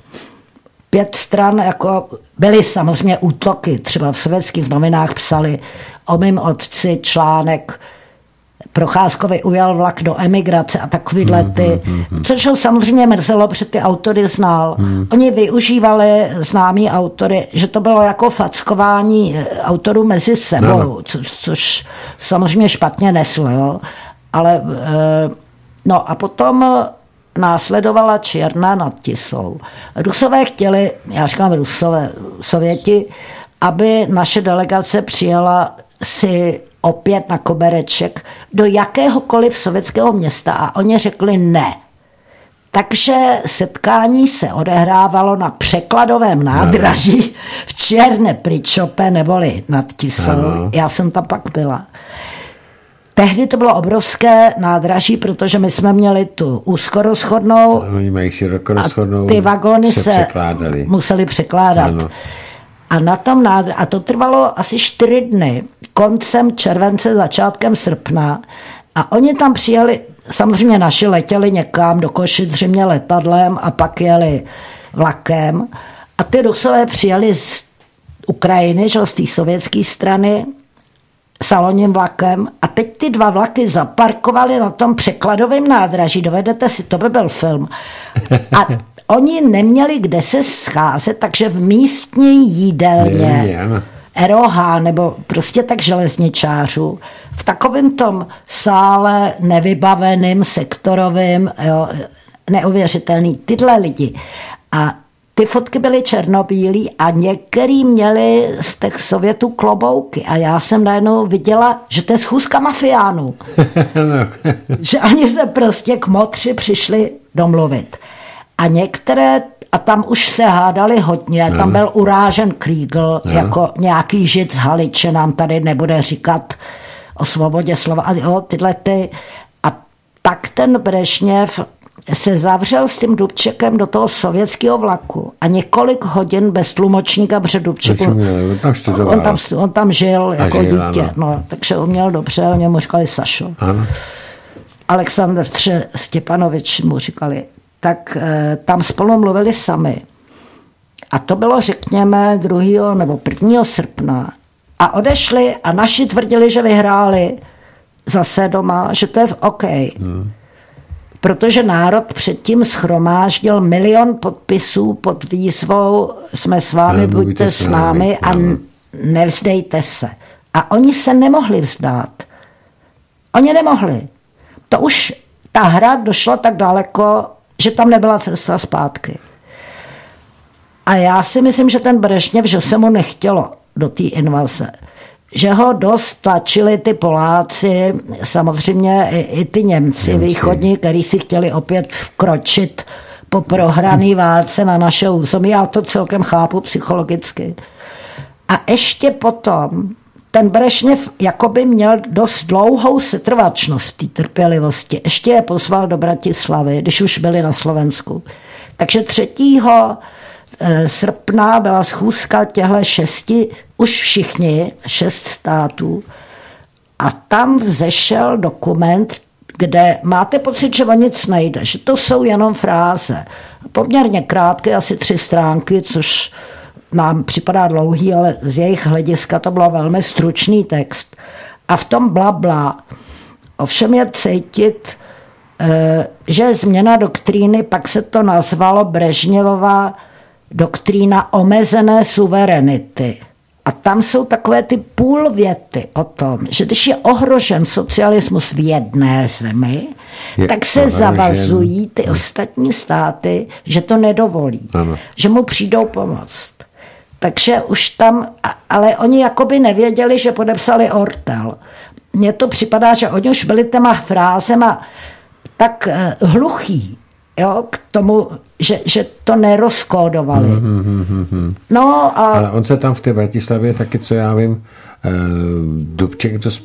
Pět stran, jako byly samozřejmě útoky, třeba v sovětských novinách psali o mým otci článek, Procházkovi ujal vlak do emigrace a takovýhle ty, mm, mm, mm, což ho samozřejmě mrzelo, protože ty autory znal. Mm. Oni využívali známí autory, že to bylo jako fackování eh, autorů mezi sebou, no. co, což samozřejmě špatně neslo, jo. Ale eh, no a potom následovala Černá nad Tisou. Rusové chtěli, já říkám Rusové, Sověti, aby naše delegace přijela si opět na kobereček do jakéhokoliv sovětského města a oni řekli ne. Takže setkání se odehrávalo na překladovém nádraží v Černé Pričope neboli nad Tisou. Já jsem tam pak byla. Tehdy to bylo obrovské nádraží, protože my jsme měli tu úzkorozchodnou Oni mají širokorozchodnou. ty vagóny se, se museli překládat. Ano. A na tom nádra, a to trvalo asi čtyři dny, koncem července, začátkem srpna. A oni tam přijeli, samozřejmě naši letěli někam do Košic zřejmě letadlem a pak jeli vlakem. A ty Rusové přijeli z Ukrajiny, že z té sovětské strany, salonním vlakem a teď ty dva vlaky zaparkovali na tom překladovém nádraží, dovedete si, to by byl film. A oni neměli kde se scházet, takže v místní jídelně ROH nebo prostě tak železničářů v takovém tom sále nevybaveným, sektorovým, jo, neuvěřitelný, tyhle lidi. A ty fotky byly černobílé a některý měli z těch Sovětů klobouky a já jsem najednou viděla, že to je schůzka mafiánů. že oni se prostě k motři přišli domluvit. A některé, a tam už se hádali hodně, tam byl urážen Kriegel, jako nějaký žid z Haliče nám tady nebude říkat o svobodě slova. A jo, tyhle ty, a tak ten Brežněv se zavřel s tím Dubčekem do toho sovětského vlaku a několik hodin bez tlumočníka, protože Dubček, on, tam on, tam, on tam žil a jako žil, dítě, no, takže uměl dobře, o němu říkali Sašo. Ano. Aleksandr Tře Stěpanovič mu říkali, tak e, tam spolu mluvili sami. A to bylo, řekněme, 2. nebo 1. srpna. A odešli a naši tvrdili, že vyhráli zase doma, že to je v OK. Hmm protože národ předtím schromáždil milion podpisů pod výzvou jsme s vámi, buďte s námi a nevzdejte se. A oni se nemohli vzdát. Oni nemohli. To už ta hra došla tak daleko, že tam nebyla cesta zpátky. A já si myslím, že ten Brežněv, že se mu nechtělo do té invaze že ho dost tlačili ty Poláci, samozřejmě i, i ty Němci, Němci východní, kteří si chtěli opět vkročit po prohrané válce na naše území. Já to celkem chápu psychologicky. A ještě potom ten Brešněv jakoby měl dost dlouhou setrvačnost té trpělivosti. Ještě je pozval do Bratislavy, když už byli na Slovensku. Takže třetího Eh, srpna byla schůzka těchto šesti, už všichni, šest států, a tam vzešel dokument, kde máte pocit, že o nic nejde, že to jsou jenom fráze. Poměrně krátké, asi tři stránky, což nám připadá dlouhý, ale z jejich hlediska to byl velmi stručný text. A v tom blabla ovšem je cítit eh, že změna doktríny, pak se to nazvalo Brežněvová doktrína omezené suverenity. A tam jsou takové ty půlvěty o tom, že když je ohrožen socialismus v jedné zemi, je tak se ohrožen. zavazují ty ostatní státy, že to nedovolí, ano. že mu přijdou pomoct. Takže už tam, ale oni jakoby nevěděli, že podepsali Ortel. Mně to připadá, že oni už byli těma frázema tak eh, hluchý, jo, k tomu, že, že to nerozkódovali. Mm-hmm. No a... Ale on se tam v té Bratislavě taky, co já vím, uh, Dubček to s,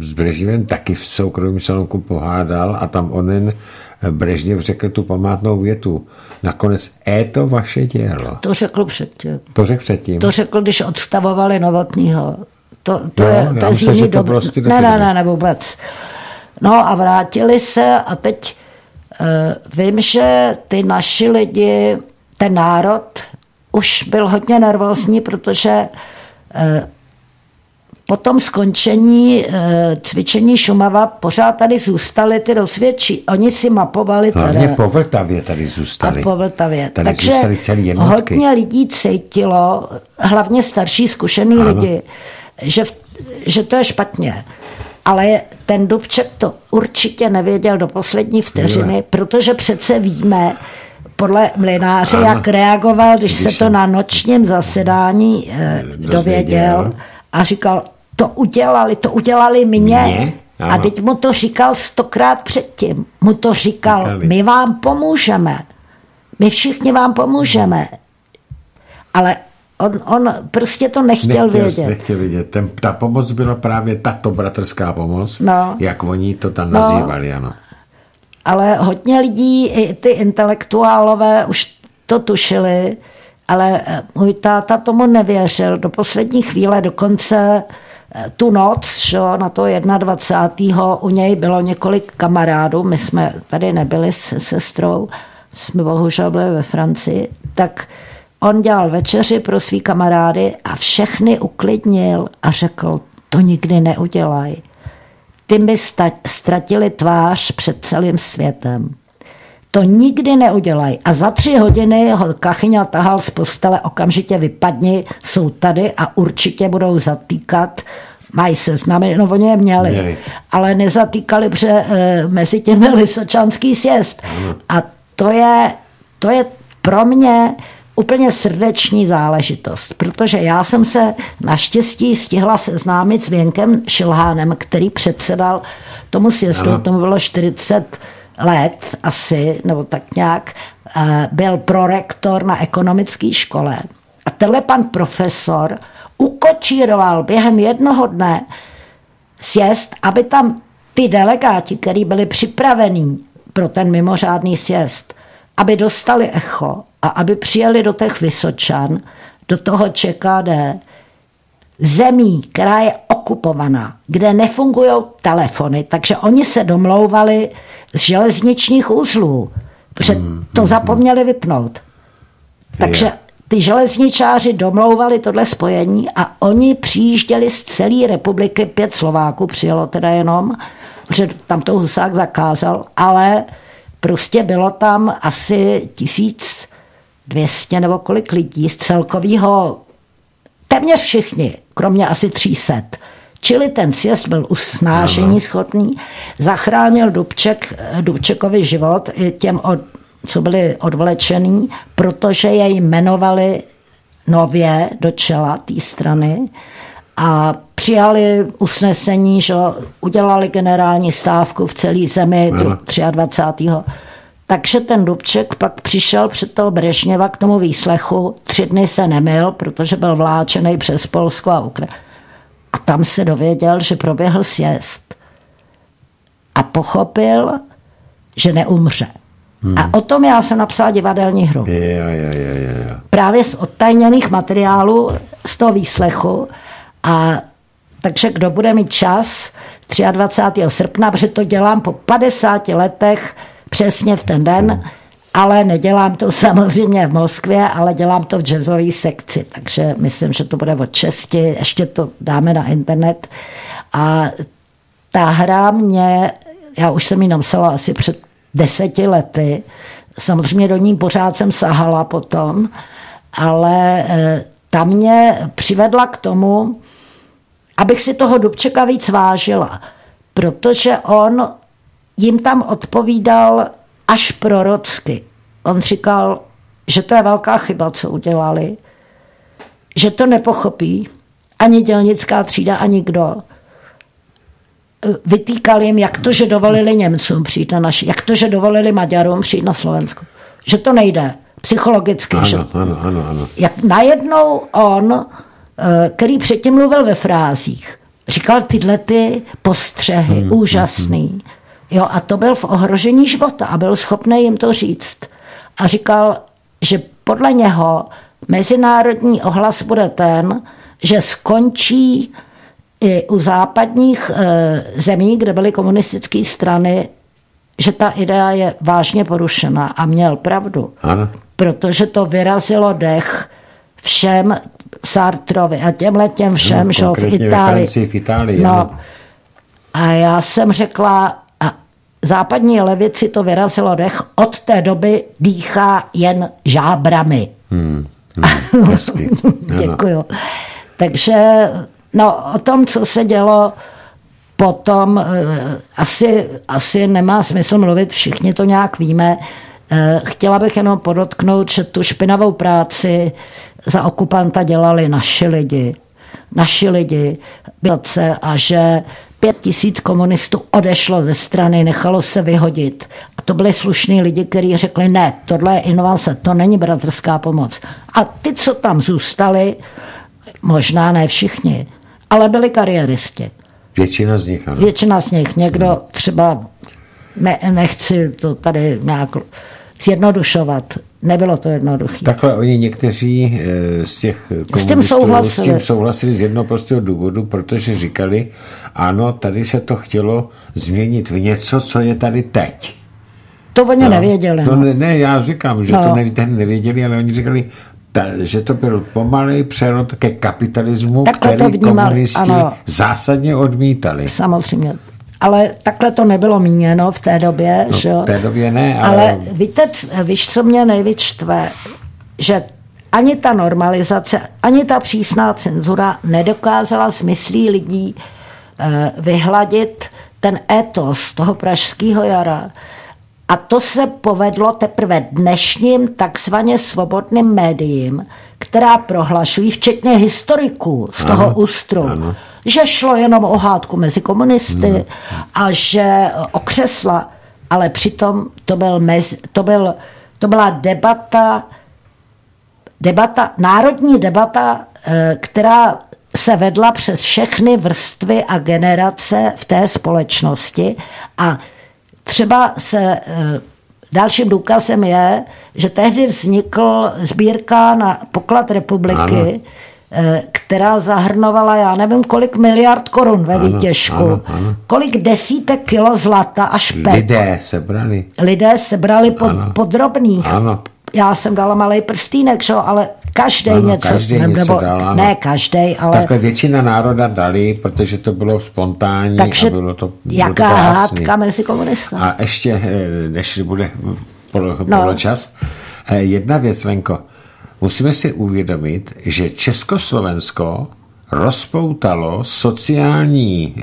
s Brežněvem taky v soukromém salonku pohádal a tam onen eh, Brežněv řekl tu památnou větu. Nakonec je to vaše dělo. To řekl předtím. To řekl předtím. To řekl, když odstavovali Novotního. To, to no, je, to je myslím, že to bylo ne, ne, ne, ne, vůbec. No a vrátili se a teď Eh, vím, že ty naši lidi, ten národ už byl hodně nervózní, protože eh, po tom skončení eh, cvičení Šumava pořád tady zůstali ty rozvědčí. Oni si mapovali Hlavně po Vltavě tady zůstali. A po Vltavě. Tady Takže zůstali celý jednotky. hodně lidí cítilo, hlavně starší zkušený ano. lidi, že, že to je špatně ale ten Dubček to určitě nevěděl do poslední vteřiny, protože přece víme, podle mlináře, ano. jak reagoval, když, když se to na nočním zasedání eh, dověděl a říkal, to udělali, to udělali mě. mě? A teď mu to říkal stokrát předtím. Mu to říkal, Říkali. my vám pomůžeme. My všichni vám pomůžeme. Ale On, on prostě to nechtěl, nechtěl vědět. Nechtěl vědět. Ten, ta pomoc byla právě tato bratrská pomoc, no. jak oni to tam no. nazývali, ano. Ale hodně lidí, i ty intelektuálové už to tušili, ale eh, můj táta tomu nevěřil. Do poslední chvíle dokonce eh, tu noc, že, na to 21. u něj bylo několik kamarádů, my jsme tady nebyli se sestrou, jsme bohužel byli ve Francii, tak On dělal večeři pro svý kamarády a všechny uklidnil a řekl, to nikdy neudělaj. Ty mi ztratili tvář před celým světem. To nikdy neudělaj. A za tři hodiny ho Kachyňa tahal z postele, okamžitě vypadni, jsou tady a určitě budou zatýkat mají se znamy, no oni je měli, měli. ale nezatýkali, protože e, mezi těmi Lisočanský sjezd. A to je, to je pro mě úplně srdeční záležitost, protože já jsem se naštěstí stihla seznámit s Věnkem Šilhánem, který předsedal tomu sjezdu, tomu bylo 40 let asi, nebo tak nějak, eh, byl prorektor na ekonomické škole. A tenhle pan profesor ukočíroval během jednoho dne sjezd, aby tam ty delegáti, kteří byli připravení pro ten mimořádný sjezd, aby dostali echo a aby přijeli do těch Vysočan, do toho ČKD, zemí, která je okupovaná, kde nefungují telefony, takže oni se domlouvali z železničních uzlů, protože hmm, to hmm, zapomněli vypnout. Takže ty železničáři domlouvali tohle spojení a oni přijížděli z celé republiky, pět Slováků přijelo teda jenom, protože tam to Husák zakázal, ale prostě bylo tam asi tisíc 200 nebo kolik lidí z celkového, téměř všichni, kromě asi 300. Čili ten sjezd byl usnážení schopný, zachránil Dubček, Dubčekovi život těm, od, co byli odvlečený, protože jej jmenovali nově do čela té strany a přijali usnesení, že udělali generální stávku v celé zemi 23. Takže ten Dubček pak přišel před toho Brežněva k tomu výslechu, tři dny se nemil, protože byl vláčený přes Polsko a Ukrajinu. A tam se dověděl, že proběhl sjezd. A pochopil, že neumře. Hmm. A o tom já jsem napsal divadelní hru. Je, je, je, je. Právě z odtajněných materiálů z toho výslechu. A takže kdo bude mít čas 23. srpna, protože to dělám po 50 letech přesně v ten den, ale nedělám to samozřejmě v Moskvě, ale dělám to v jazzové sekci, takže myslím, že to bude od česti, ještě to dáme na internet. A ta hra mě, já už jsem ji napsala asi před deseti lety. Samozřejmě do ní pořád jsem sahala potom, ale eh, ta mě přivedla k tomu, abych si toho Dubčeka víc vážila, protože on jim tam odpovídal až prorocky. On říkal, že to je velká chyba, co udělali, že to nepochopí ani dělnická třída, ani kdo. Vytýkal jim, jak to, že dovolili Němcům přijít na naši, jak to, že dovolili Maďarům přijít na Slovensko. Že to nejde psychologicky. Ano, že, ano, ano, ano. Jak najednou on, eh, který předtím mluvil ve frázích, říkal tyhle ty postřehy, hmm, úžasný. Hmm. Jo, a to byl v ohrožení života a byl schopný jim to říct. A říkal, že podle něho mezinárodní ohlas bude ten, že skončí i u západních e, zemí, kde byly komunistické strany, že ta idea je vážně porušena a měl pravdu. Ano. Protože to vyrazilo dech všem Sartrovi a těmhle těm všem, no, že v ve Itálii. Francii, v Itálii, no. ano. A já jsem řekla, západní levici to vyrazilo dech, od té doby dýchá jen žábrami. Hmm, hmm. Děkuju. Takže no, o tom, co se dělo potom, eh, asi, asi nemá smysl mluvit, všichni to nějak víme. Eh, Chtěla bych jenom podotknout, že tu špinavou práci za okupanta dělali naši lidi. Naši lidi a že pět tisíc komunistů odešlo ze strany, nechalo se vyhodit. A to byli slušní lidi, kteří řekli, ne, tohle je inovace, to není bratrská pomoc. A ty, co tam zůstali, možná ne všichni, ale byli kariéristi. Většina z nich, ano. Většina z nich, někdo třeba, ne, nechci to tady nějak zjednodušovat, nebylo to jednoduché. Takhle oni někteří eh, z těch komunistů S tím souhlasili. s tím souhlasili z jednoho prostého důvodu, protože říkali, ano, tady se to chtělo změnit v něco, co je tady teď. To oni no, nevěděli. No, No. ne, ne, já říkám, že No. to ten nevěděli, ale oni říkali, ta, že to byl pomalý přerod ke kapitalismu, Takhle to který vnímali, komunisti ano. zásadně odmítali. Samozřejmě. Ale takhle to nebylo míněno v té době. No, že jo? v té době ne, ale- ale víte, víš, co mě nejvíc štve? Že ani ta normalizace, ani ta přísná cenzura nedokázala z myslí lidí eh, vyhladit ten etos toho pražského jara. A to se povedlo teprve dnešním takzvaně svobodným médiím, která prohlašují, včetně historiků z toho Ano, ústru, ano. Že šlo jenom o hádku mezi komunisty a že o křesla, ale přitom to, byl mez, to, byl, to byla debata, debata, národní debata, eh, která se vedla přes všechny vrstvy a generace v té společnosti a třeba se eh, dalším důkazem je, že tehdy vznikl sbírka na poklad republiky, Ano. Eh, která zahrnovala, já nevím, kolik miliard korun ve Ano, výtěžku, ano, ano. kolik desítek kilo zlata a špek. Lidé se brali. Lidé se brali pod, Ano. podrobných. Ano. Já jsem dala malý prstýnek, že? ale každý Ano, něco. každý ne- něco dal, ano. ne každý, ale Takhle většina národa dali, protože to bylo spontánní takže a bylo to, bylo jaká to hádka mezi komunisty. A ještě, eh, než bude polo, No. poločas, eh, jedna věc, Lenko. Musíme si uvědomit, že Československo rozpoutalo sociální eh,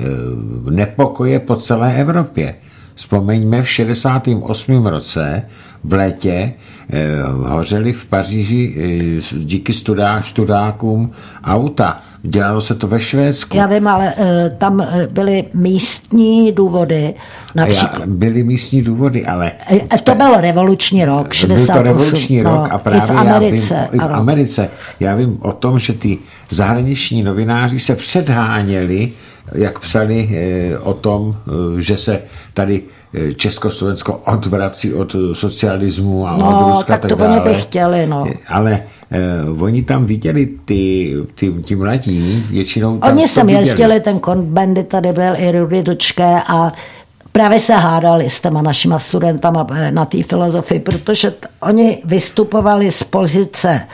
nepokoje po celé Evropě. Vzpomeňme v 68. roce v létě eh, hořeli v Paříži eh, díky studá, studákům auta. Dělalo se to ve Švédsku. Já vím, ale eh, tam byly místní důvody. A já, Například, byly místní důvody, ale to byl revoluční rok, byl 68. to revoluční no, rok a právě I v Americe. já vím, i v. Americe. Já vím o tom, že ty zahraniční novináři se předháněli, jak psali o tom, že se tady Československo odvrací od eh, socialismu a No, od Ruska tak a to tak oni dále. by chtěli, no. Eh, Ale eh, oni tam viděli ty, ty, ty mladí, většinou tam Oni sem jezdili, ten konbendy tady byl i Rudy Dučké a právě se hádali s těma našima studentama eh, na té filozofii, protože t- oni vystupovali z pozice eh,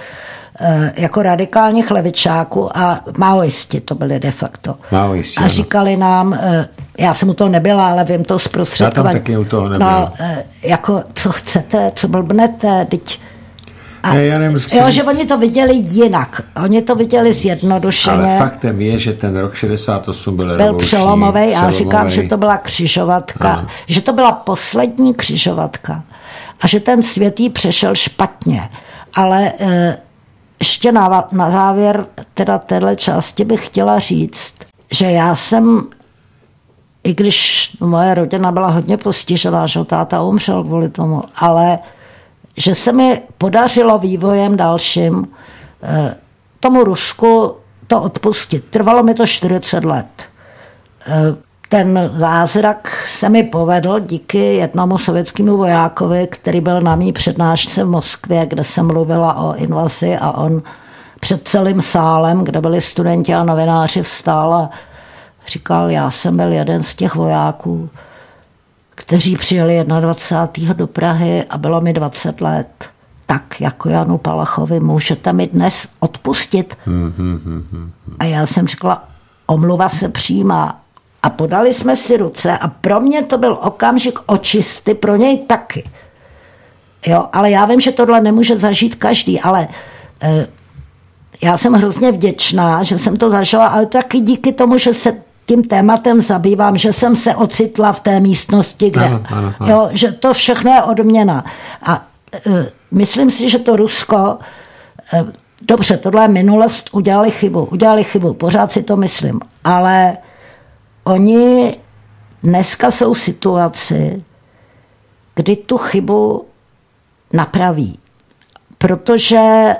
jako radikálních levičáků a maoisti to byli de facto. Maoisti, a ano. říkali nám, eh, já jsem u toho nebyla, ale vím to zprostředkovat. Já tam taky u toho nebyla. No, eh, jako, co chcete, co blbnete, teď a, ne, já nevím, jo, že oni to viděli jinak. Oni to viděli zjednodušeně. Ale faktem je, že ten rok 68 byl Byl přelomový a říkám, že to byla křižovatka. A. Že to byla poslední křižovatka. A že ten svět jí přešel špatně. Ale e, ještě na, na závěr teda téhle části bych chtěla říct, že já jsem i když moje rodina byla hodně postižená, že táta umřel kvůli tomu, ale že se mi podařilo vývojem dalším eh, tomu Rusku to odpustit. Trvalo mi to 40 let. Ten zázrak se mi povedl díky jednomu sovětskému vojákovi, který byl na mý přednášce v Moskvě, kde jsem mluvila o invazi a on před celým sálem, kde byli studenti a novináři, vstál a říkal, já jsem byl jeden z těch vojáků, kteří přijeli 21. do Prahy a bylo mi 20 let. Tak jako Janu Palachovi můžete mi dnes odpustit. A já jsem řekla, omluva se přijímá. A podali jsme si ruce a pro mě to byl okamžik očisty, pro něj taky. Jo, ale já vím, že tohle nemůže zažít každý, ale e, já jsem hrozně vděčná, že jsem to zažila, ale taky díky tomu, že se tím tématem zabývám, že jsem se ocitla v té místnosti, kde, ano, ano, ano. Jo, že to všechno je odměna. A e, myslím si, že to Rusko, e, dobře, tohle je minulost, udělali chybu, udělali chybu, pořád si to myslím, ale oni dneska jsou v situaci, kdy tu chybu napraví. Protože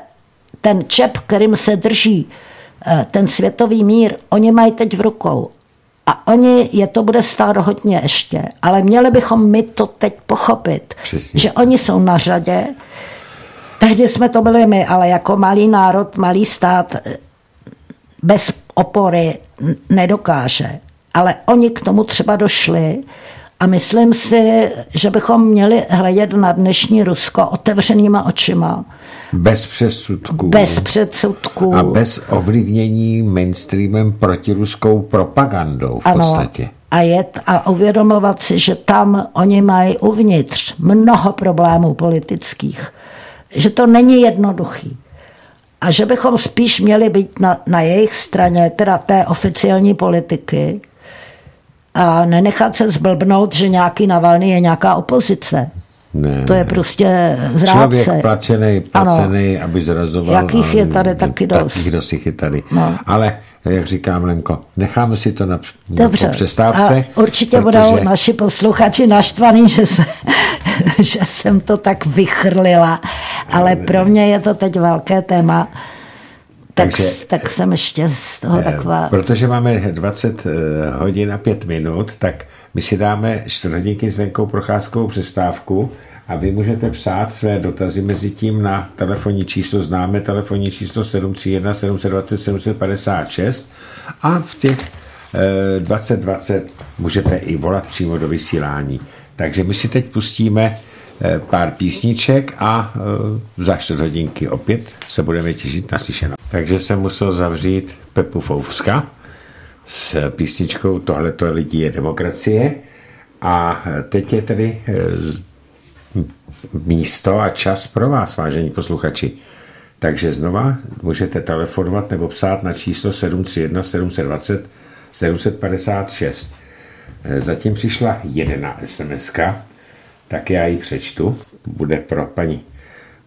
ten čep, kterým se drží e, ten světový mír, oni mají teď v rukou. A oni, je to bude stát hodně ještě, ale měli bychom my to teď pochopit, Přesně. že oni jsou na řadě. Tehdy jsme to byli my, ale jako malý národ, malý stát bez opory nedokáže. Ale oni k tomu třeba došli a myslím si, že bychom měli hledět na dnešní Rusko otevřenýma očima bez předsudků. Bez předsudků. A bez ovlivnění mainstreamem protiruskou propagandou v ano. podstatě. A, jet a uvědomovat si, že tam oni mají uvnitř mnoho problémů politických. Že to není jednoduchý. A že bychom spíš měli být na, na jejich straně, teda té oficiální politiky, a nenechat se zblbnout, že nějaký Navalny je nějaká opozice. Ne, to je prostě zrádce. Člověk placený, placený, ano. aby zrazoval. Jakých je tady taky dost. Takých dost je tady. No. Ale, jak říkám, Lenko, necháme si to na, Dobře. na přestávce. A určitě protože... budou naši posluchači naštvaní, že, se, že jsem to tak vychrlila. Ale pro mě je to teď velké téma. Tak, Takže, tak jsem ještě z toho taková... Protože máme 20 eh, hodin a 5 minut, tak my si dáme čtvrthodinky s Lenkou Procházkovou přestávku a vy můžete psát své dotazy mezi tím na telefonní číslo, známe telefonní číslo 731 720 756 a v těch 2020 eh, můžete i volat přímo do vysílání. Takže my si teď pustíme eh, pár písniček a eh, za čtvrt hodinky opět se budeme těšit na slyšenou. Takže jsem musel zavřít Pepu Foufska, s písničkou Tohleto lidi je demokracie. A teď je tedy eh, místo a čas pro vás, vážení posluchači. Takže znova můžete telefonovat nebo psát na číslo 731 720 756. Zatím přišla jedna sms tak já ji přečtu. Bude pro paní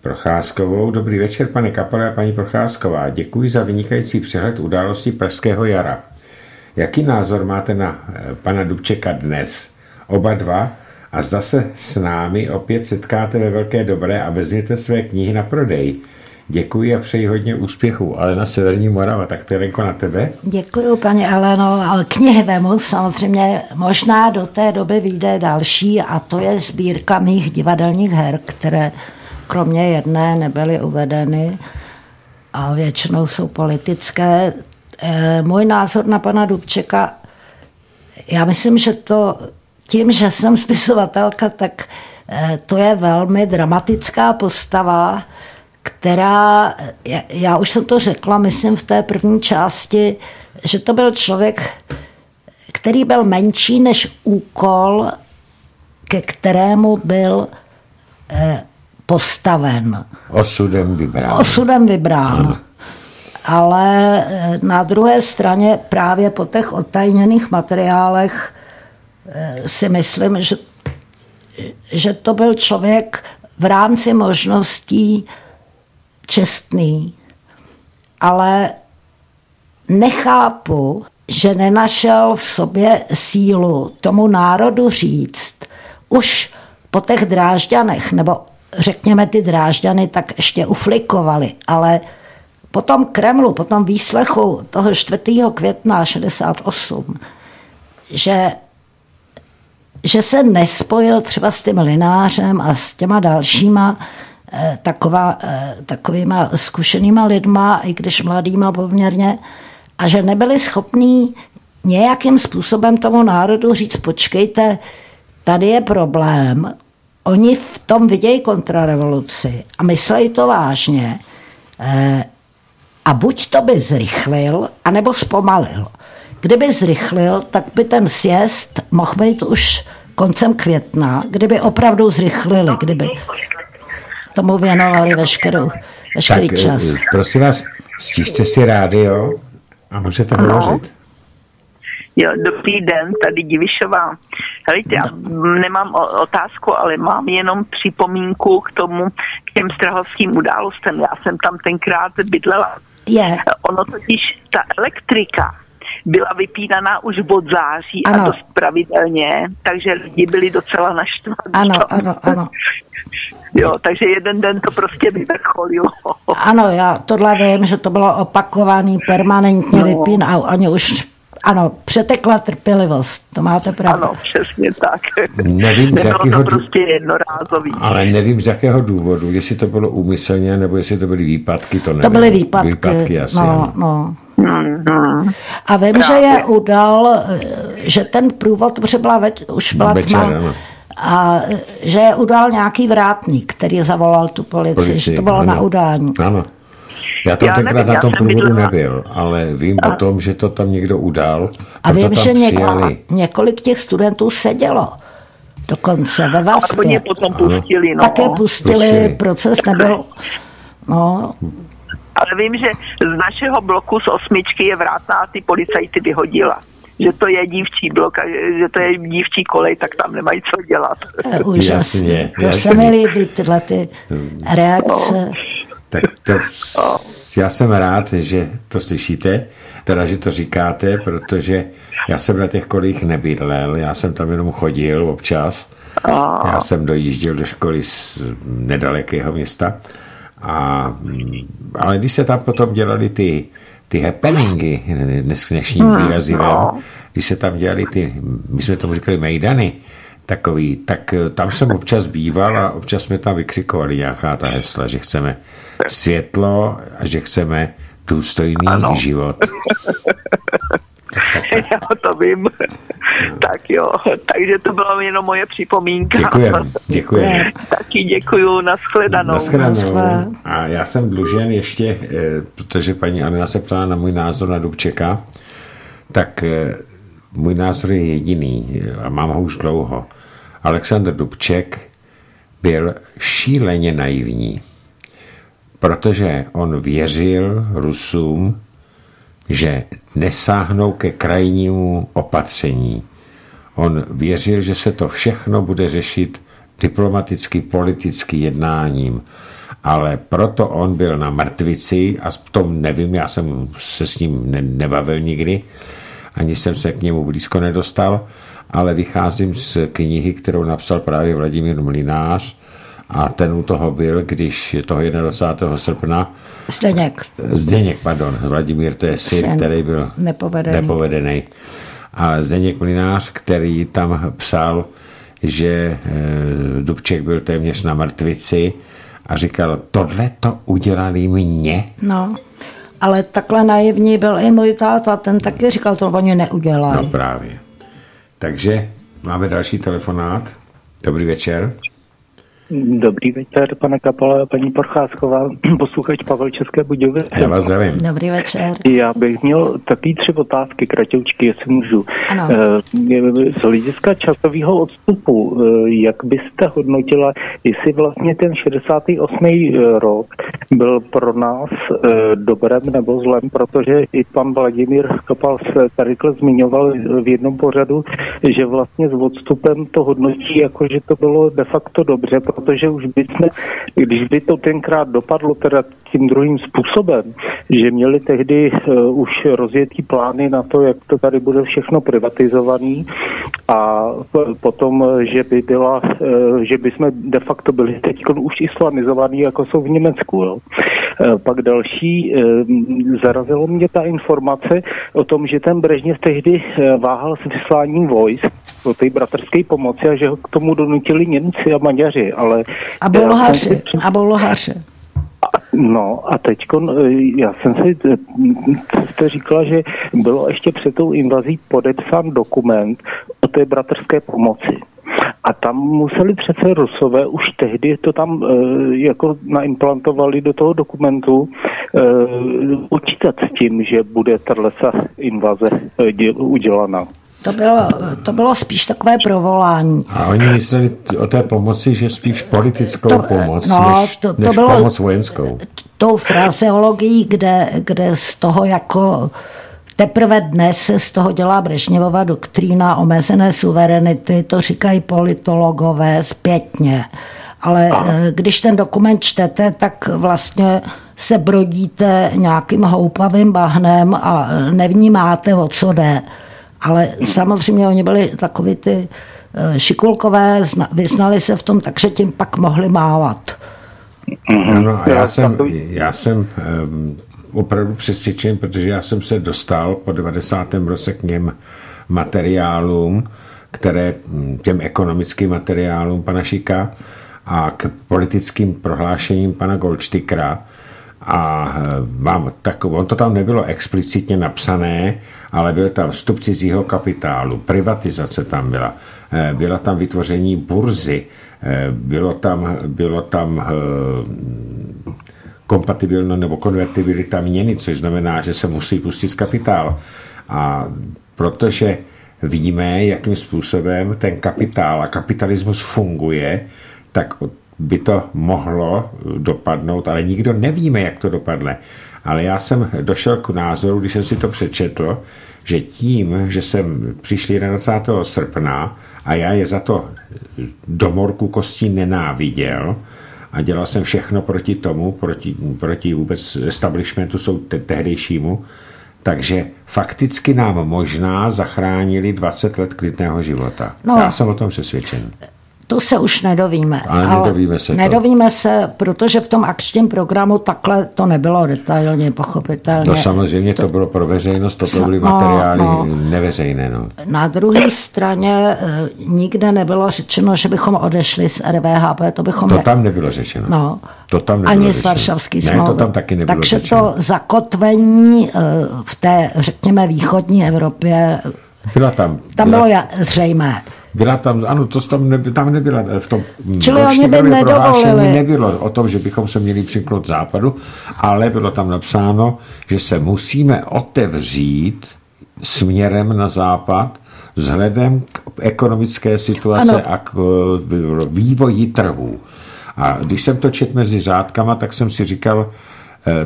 Procházkovou. Dobrý večer, pane Kapale a paní Procházková. Děkuji za vynikající přehled událostí Pražského jara. Jaký názor máte na eh, pana Dubčeka dnes? Oba dva a zase s námi opět setkáte ve Velké Dobré a vezměte své knihy na prodej. Děkuji a přeji hodně úspěchů. Ale na Severní Morava, tak to je na tebe. Děkuji, paní Aleno, ale knihy vemu samozřejmě možná do té doby vyjde další a to je sbírka mých divadelních her, které kromě jedné nebyly uvedeny a většinou jsou politické. Eh, můj názor na pana Dubčeka, já myslím, že to tím, že jsem spisovatelka, tak eh, to je velmi dramatická postava, která, já už jsem to řekla, myslím v té první části, že to byl člověk, který byl menší než úkol, ke kterému byl eh, postaven. Osudem vybrán. Osudem vybrán. Ano. Ale eh, na druhé straně právě po těch odtajněných materiálech eh, si myslím, že, že to byl člověk v rámci možností čestný, ale nechápu, že nenašel v sobě sílu tomu národu říct, už po těch drážďanech, nebo řekněme ty drážďany, tak ještě uflikovali, ale po tom Kremlu, po tom výslechu toho 4. května 68, že, že se nespojil třeba s tím linářem a s těma dalšíma taková, eh, takovýma zkušenýma lidma, i když mladýma poměrně, a že nebyli schopní nějakým způsobem tomu národu říct, počkejte, tady je problém, oni v tom vidějí kontrarevoluci a myslejí to vážně eh, a buď to by zrychlil, anebo zpomalil. Kdyby zrychlil, tak by ten sjezd mohl být už koncem května, kdyby opravdu zrychlili, kdyby tomu věnovali veškerou, veškerý tak, čas. Prosím vás, stižte si rádio a můžete hovořit. Jo, dobrý den, tady Divišová. Helejte, já nemám otázku, ale mám jenom připomínku k tomu, k těm strahovským událostem. Já jsem tam tenkrát bydlela. Je. Ono totiž, ta elektrika byla vypínaná už od září ano. a dost pravidelně, takže lidi byli docela naštvaní. Ano, ano, ano. Jo, takže jeden den to prostě vyvrcholilo. Ano, já tohle vím, že to bylo opakovaný, permanentně no. vypín a oni už ano, přetekla trpělivost, to máte pravdu. Ano, přesně tak. Nevím, z jakého to prostě jednorázový. Ale nevím, z jakého důvodu, jestli to bylo úmyslně, nebo jestli to byly výpadky, to nevím. To byly výpadky. Výpadky asi. No, no. Mm-hmm. A vím, Právě. že je udal, že ten průvod, protože byla več, už byla Večer, tma, ano. A že je udal nějaký vrátník, který zavolal tu policii, policii že to bylo ano. na udání. Ano. Já tam já tenkrát nevím, na tom průvodu nebyl, ale vím a... o tom, že to tam někdo udal. A vím, že několik, několik těch studentů sedělo dokonce ve vazbě. A oni potom pustili, no. Také pustili, pustili. proces nebyl... No. Ale vím, že z našeho bloku z osmičky je vrátná a ty policajty vyhodila že to je dívčí blok a že to je dívčí kolej, tak tam nemají co dělat. Úžasně. To se mi líbí tyhle ty reakce. No. Tak to, já jsem rád, že to slyšíte, teda, že to říkáte, protože já jsem na těch kolích nebydlel, já jsem tam jenom chodil občas. Já jsem dojížděl do školy z nedalekého města. A, ale když se tam potom dělali ty, ty happeningy, dnes dnešním hmm, výrazivem, no. když se tam dělali ty, my jsme tomu říkali mejdany, takový, tak tam jsem občas býval a občas jsme tam vykřikovali nějaká ta hesla, že chceme světlo a že chceme důstojný ano. život. Já to vím. tak jo, takže to byla jenom moje připomínka. Děkujem, děkujem. Taky děkuju, nashledanou. Nashledanou. A já jsem dlužen ještě, eh, protože paní Alena se ptala na můj názor na Dubčeka, tak eh, můj názor je jediný a mám ho už dlouho. Aleksandr Dubček byl šíleně naivní protože on věřil Rusům, že nesáhnou ke krajnímu opatření. On věřil, že se to všechno bude řešit diplomaticky, politicky jednáním. Ale proto on byl na mrtvici a v tom nevím, já jsem se s ním ne- nebavil nikdy, ani jsem se k němu blízko nedostal, ale vycházím z knihy, kterou napsal právě Vladimír Mlinář, a ten u toho byl, když toho 21. srpna Zdeněk. Zdeněk, pardon, Vladimír, to je syn, který byl nepovedený. nepovedený. A Zdeněk Mlinář, který tam psal, že e, Dubček byl téměř na mrtvici a říkal, tohle to udělali mě. No, ale takhle naivní byl i můj táta, ten taky říkal, to oni neudělají. No právě. Takže máme další telefonát. Dobrý večer. Dobrý večer, pane Kapale a paní Porcházková, posluchač Pavel České Budějovice. Já vás zdravím. Dobrý večer. Já bych měl taky tři otázky, kratoučky, jestli můžu. Ano. Eh, Z hlediska časového odstupu, eh, jak byste hodnotila, jestli vlastně ten 68. rok byl pro nás eh, dobrem nebo zlem, protože i pan Vladimír Kapal se tady zmiňoval v jednom pořadu, že vlastně s odstupem to hodnotí jako, že to bylo de facto dobře, protože už by jsme, když by to tenkrát dopadlo teda tím druhým způsobem, že měli tehdy uh, už rozjetý plány na to, jak to tady bude všechno privatizovaný a potom, že by byla, uh, že by jsme de facto byli teď už islamizovaný, jako jsou v Německu. Jo. Uh, pak další, zarazilo mě ta informace o tom, že ten Brežněv tehdy váhal s vysláním vojsk do té bratrské pomoci a že ho k tomu donutili Němci a Maďaři, ale... A Bulhaři. A Bulhaři. No a teď já jsem si, jste říkala, že bylo ještě před tou invazí podepsán dokument o té bratrské pomoci. A tam museli přece Rusové už tehdy to tam e, jako naimplantovali do toho dokumentu e, počítat s tím, že bude tato invaze e, dě, udělaná. To bylo, to bylo spíš takové provolání. A oni mysleli o té pomoci, že spíš politickou To- pomoc, no, než, to- to než bylo- pomoc vojenskou. Tou frazeologií, kde, kde z toho jako teprve dnes se z toho dělá Brežněvova doktrína omezené suverenity, to říkají politologové zpětně. Ale eh, když ten dokument čtete, tak vlastně se brodíte nějakým houpavým bahnem a nevnímáte, o co jde. Ale samozřejmě oni byli takový ty eh, šikulkové, zna- vyznali se v tom, takže tím pak mohli mávat. Ano, a já jsem, já jsem opravdu přesvědčen, protože já jsem se dostal po 90. roce k něm materiálům, které, hm, těm ekonomickým materiálům pana Šika a k politickým prohlášením pana Goldštikra a eh, mám takovou, on to tam nebylo explicitně napsané, ale byl tam vstup cizího kapitálu, privatizace tam byla, eh, byla tam vytvoření burzy, eh, bylo tam, bylo tam kompatibilno nebo konvertibilita měny, což znamená, že se musí pustit z kapitál. A protože víme, jakým způsobem ten kapitál a kapitalismus funguje, tak by to mohlo dopadnout, ale nikdo nevíme, jak to dopadne. Ale já jsem došel k názoru, když jsem si to přečetl, že tím, že jsem přišli 21. srpna a já je za to do morku kostí nenáviděl, a dělal jsem všechno proti tomu, proti, proti vůbec establishmentu jsou te, tehdejšímu, takže fakticky nám možná zachránili 20 let klidného života. No. Já jsem o tom přesvědčen. To se už nedovíme. Ale nedovíme se to. Nedovíme se, protože v tom akčním programu takhle to nebylo detailně, pochopitelně. No samozřejmě to bylo pro veřejnost, to byly No, materiály no. neveřejné. No. Na druhé straně eh, nikde nebylo řečeno, že bychom odešli z RVHP, to bychom... To ne- tam nebylo řečeno. No, to tam nebylo ani z řečeno. Varšavský Ne, smlouvy. to tam taky nebylo Takže řečeno. to zakotvení eh, v té, řekněme, východní Evropě, Byla tam, tam byla, bylo zřejmé. Byla tam, ano, to tam, neby, tam nebyla eh, v tom Čili oni by prohlášení nedovolili. nebylo o tom, že bychom se měli přiklout západu, ale bylo tam napsáno, že se musíme otevřít směrem na západ vzhledem k ekonomické situace Ano. a k eh, vývoji trhů. A když jsem to četl mezi řádkama, tak jsem si říkal,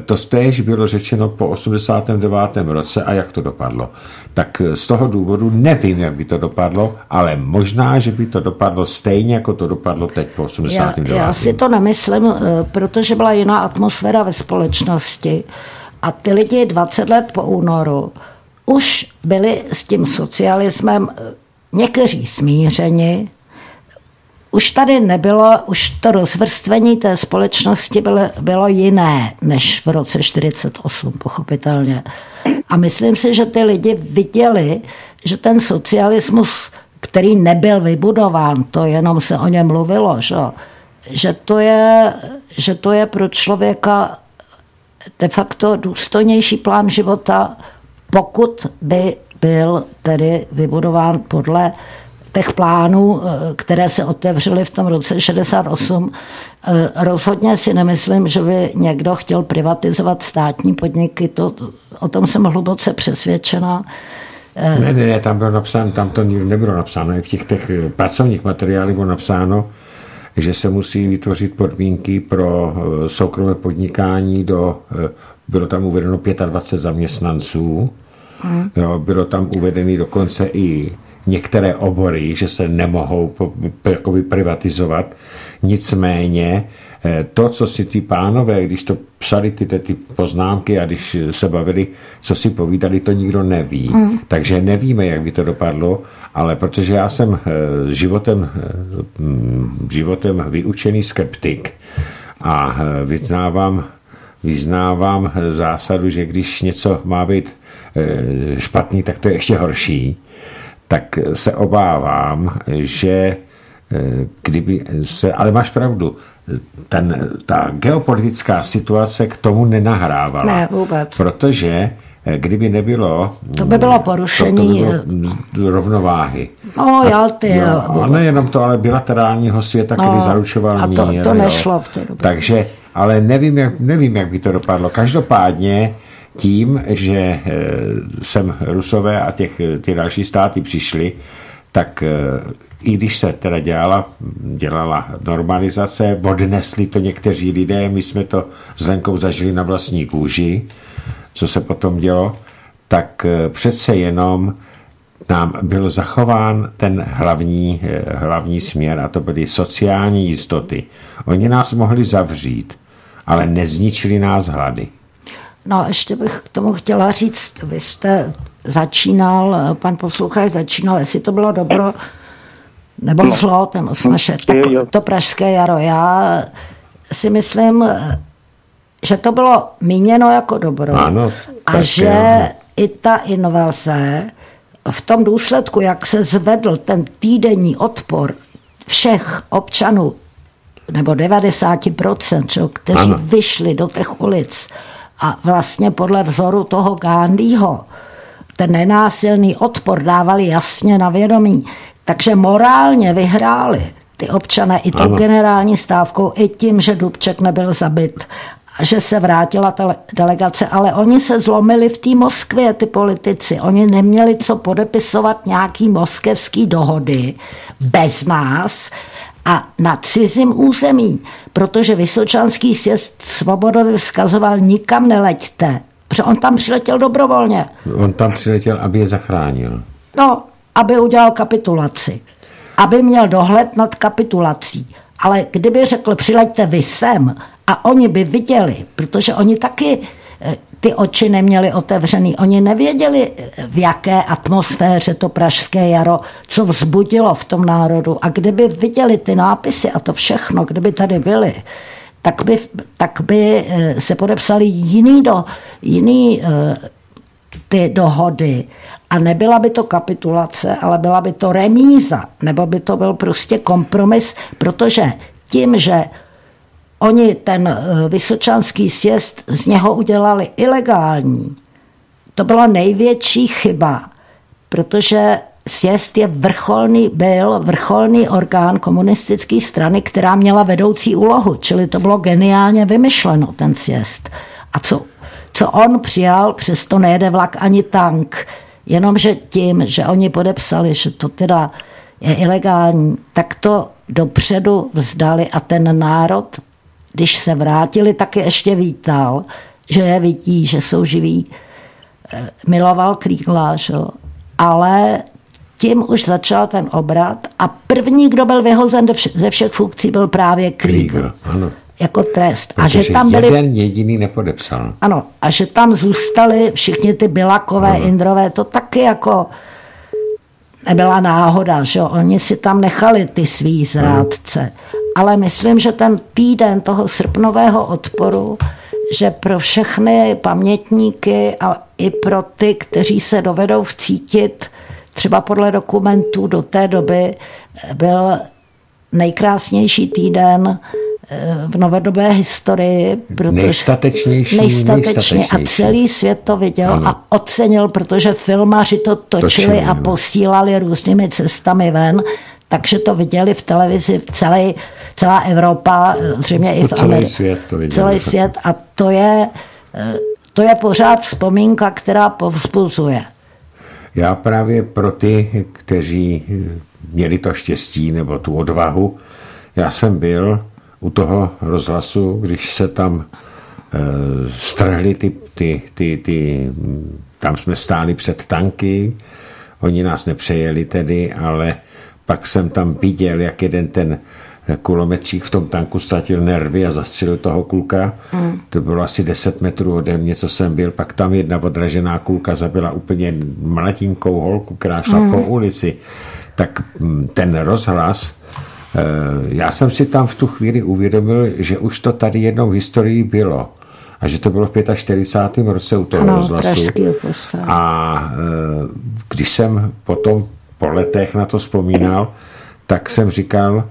to stéž bylo řečeno po 89. roce a jak to dopadlo. Tak eh, z toho důvodu nevím, jak by to dopadlo, ale možná, že by to dopadlo stejně, jako to dopadlo teď po Já, 89. já si to nemyslím, eh, protože byla jiná atmosféra ve společnosti a ty lidi 20 let po únoru už byli s tím socialismem eh, někteří smířeni, už tady nebylo, už to rozvrstvení té společnosti bylo, bylo jiné než v roce 48, pochopitelně. A myslím si, že ty lidi viděli, že ten socialismus, který nebyl vybudován, to jenom se o něm mluvilo, že, že, to, je, že to je pro člověka de facto důstojnější plán života, pokud by byl tedy vybudován podle těch plánů, eh, které se otevřely v tom roce 68, eh, rozhodně si nemyslím, že by někdo chtěl privatizovat státní podniky. To, o tom jsem hluboce přesvědčena. Ne, ne, ne, tam bylo napsáno, tam to nebylo napsáno, i v těch, těch pracovních materiálech bylo napsáno, že se musí vytvořit podmínky pro soukromé podnikání do, bylo tam uvedeno 25 zaměstnanců, hmm. jo, bylo tam uvedený dokonce i některé obory, že se nemohou jakoby privatizovat. Nicméně eh, to, co si ty pánové, když to psali ty, ty poznámky a když se bavili, co si povídali, to nikdo neví. Mm. Takže nevíme, jak by to dopadlo, ale protože já jsem eh, životem, eh, mm, životem vyučený skeptik a vyznávám, vyznávám zásadu, že když něco má být špatný, tak to je ještě horší, tak se obávám, že eh, kdyby se, ale máš pravdu, ten, ta geopolitická situace k tomu nenahrávala. Ne, vůbec. Protože eh, kdyby nebylo... To by bylo porušení... To, to by bylo rovováhy. No, Jalty. Jo, a nejenom to, ale bilaterálního světa, no, který zaručoval a to, mír. to nešlo v té době. Takže, ale nevím jak, nevím, jak by to dopadlo. Každopádně tím, že eh, sem Rusové a těch, ty další státy přišli, tak eh, i když se teda dělala, dělala normalizace, odnesli to někteří lidé, my jsme to s Lenkou zažili na vlastní kůži, co se potom dělo, tak eh, přece jenom nám byl zachován ten hlavní, hlavní směr a to byly sociální jistoty. Oni nás mohli zavřít, ale nezničili nás hlady. No ještě bych k tomu chtěla říct, vy jste začínal, pan posluchač začínal, jestli to bylo dobro nebo no. zlo, ten osmašek, tak to pražské jaro. Já si myslím, že to bylo míněno jako dobro ano, a že ano. i ta invaze v tom důsledku, jak se zvedl ten týdenní odpor všech občanů, nebo 90%, čo, kteří ano. vyšli do těch ulic, a vlastně podle vzoru toho Gandhiho ten nenásilný odpor dávali jasně na vědomí. Takže morálně vyhráli ty občané i tou generální stávkou, i tím, že Dubček nebyl zabit že se vrátila ta delegace, ale oni se zlomili v té Moskvě, ty politici. Oni neměli co podepisovat nějaký moskevský dohody bez nás a na cizím území, protože Vysočanský sjezd svobodově vzkazoval nikam neleďte, protože on tam přiletěl dobrovolně. On tam přiletěl, aby je zachránil. No, aby udělal kapitulaci. Aby měl dohled nad kapitulací. Ale kdyby řekl, přileďte vy sem a oni by viděli, protože oni taky ty oči neměli otevřený. Oni nevěděli, v jaké atmosféře to pražské jaro, co vzbudilo v tom národu. A kdyby viděli ty nápisy a to všechno, kdyby tady byli, tak by, tak by eh, se podepsali jiný, do, jiný eh, ty dohody. A nebyla by to kapitulace, ale byla by to remíza, nebo by to byl prostě kompromis, protože tím, že Oni ten eh, Vysočanský sjezd z něho udělali ilegální. To byla největší chyba, protože sjezd je vrcholný, byl vrcholný orgán komunistické strany, která měla vedoucí úlohu, čili to bylo geniálně vymyšleno, ten sjezd. A co, co on přijal, přesto nejede vlak ani tank, jenomže tím, že oni podepsali, že to teda je ilegální, tak to dopředu vzdali a ten národ když se vrátili, tak je ještě vítal, že je vidí, že jsou živí. Eh, miloval Krígla, ale tím už začal ten obrat a první, kdo byl vyhozen ze všech funkcí, byl právě Kriegel. Jako trest. Protože a že tam byli, jeden jediný nepodepsal. Ano, a že tam zůstali všichni ty Bilakové, ano. Indrové, to taky jako nebyla náhoda, že oni si tam nechali ty svý zrádce. Ano ale myslím, že ten týden toho srpnového odporu, že pro všechny pamětníky a i pro ty, kteří se dovedou vcítit, třeba podle dokumentů do té doby byl nejkrásnější týden v novodobé historii. Protože nejstatečnější, nejstatečně a celý svět to viděl ano. a ocenil, protože filmaři to točili, točili a posílali různými cestami ven, takže to viděli v televizi v celé, celá Evropa, zřejmě i v Americe. Svět to viděli. Celý svět a to je, to je pořád vzpomínka, která povzbuzuje. Já právě pro ty, kteří měli to štěstí nebo tu odvahu, já jsem byl u toho rozhlasu, když se tam e, strhli ty, ty, ty, ty, tam jsme stáli před tanky, oni nás nepřejeli tedy, ale pak jsem tam viděl, jak jeden ten kulometčík v tom tanku ztratil nervy a zastřelil toho kluka. Mm. To bylo asi 10 metrů ode mě, co jsem byl. Pak tam jedna odražená kulka zabila úplně mladinkou holku, která šla mm. po ulici. Tak mm, ten rozhlas, eh, já jsem si tam v tu chvíli uvědomil, že už to tady jednou v historii bylo a že to bylo v 45. roce u toho ano, rozhlasu. A eh, když jsem potom po letech na to vzpomínal, tak jsem říkal,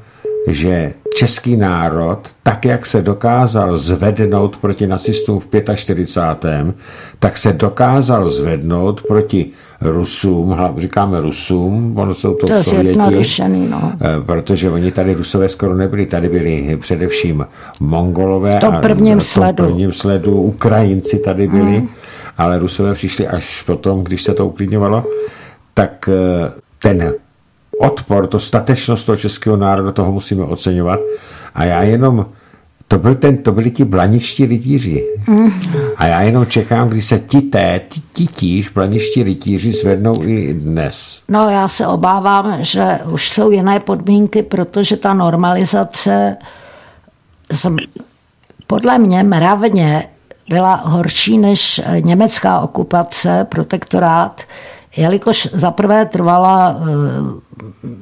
že český národ, tak jak se dokázal zvednout proti nacistům v 45., tak se dokázal zvednout proti Rusům, říkáme Rusům, ono jsou to, to Sověti, no. Eh, protože oni tady Rusové skoro nebyli, tady byli především Mongolové v tom prvním, a, sledu. V prvním sledu, Ukrajinci tady byli, hmm. ale Rusové přišli až potom, když se to uklidňovalo, tak eh, ten odpor, to statečnost toho českého národa, toho musíme oceňovat. A já jenom, to, byl ten, to byli ti blaniští rytíři. Mm. A já jenom čekám, kdy se ti té, ti, ti tíž blaniští rytíři zvednou i dnes. No já se obávám, že už jsou jiné podmínky, protože ta normalizace z, podle mě mravně byla horší než německá okupace, protektorát, jelikož zaprvé trvala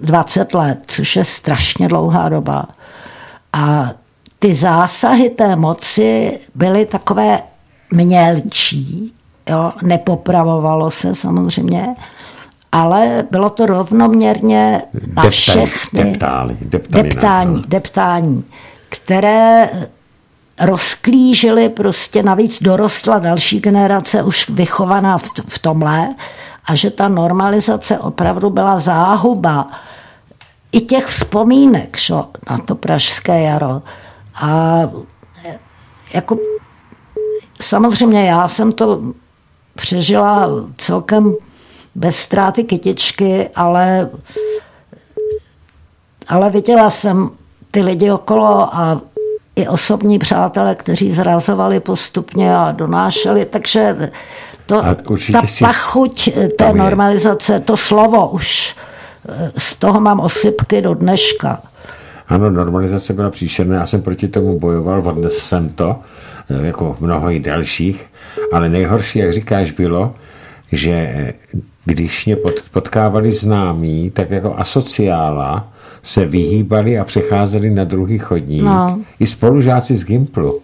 20 eh, let, což je strašně dlouhá doba. A ty zásahy té moci byly takové mělčí, jo, nepopravovalo se samozřejmě, ale bylo to rovnoměrně na všechny deptály, deptání, deptání, které rozklížily prostě, navíc dorostla další generace už vychovaná v, v tomhle a že ta normalizace opravdu byla záhuba i těch vzpomínek šo, na to pražské jaro. A jako samozřejmě já jsem to přežila celkem bez ztráty kytičky, ale, ale viděla jsem ty lidi okolo a i osobní přátelé, kteří zrazovali postupně a donášeli, takže to, ta pachuť té normalizace, to slovo už, eh, z toho mám osypky do dneška. Ano, normalizace byla příšerná, já jsem proti tomu bojoval, odnesl jsem to, eh, jako mnoho i dalších, ale nejhorší, jak říkáš, bylo, že eh, když mě potkávali známí, tak jako asociála se vyhýbali a přecházeli na druhý chodník. No. I spolužáci z Gimplu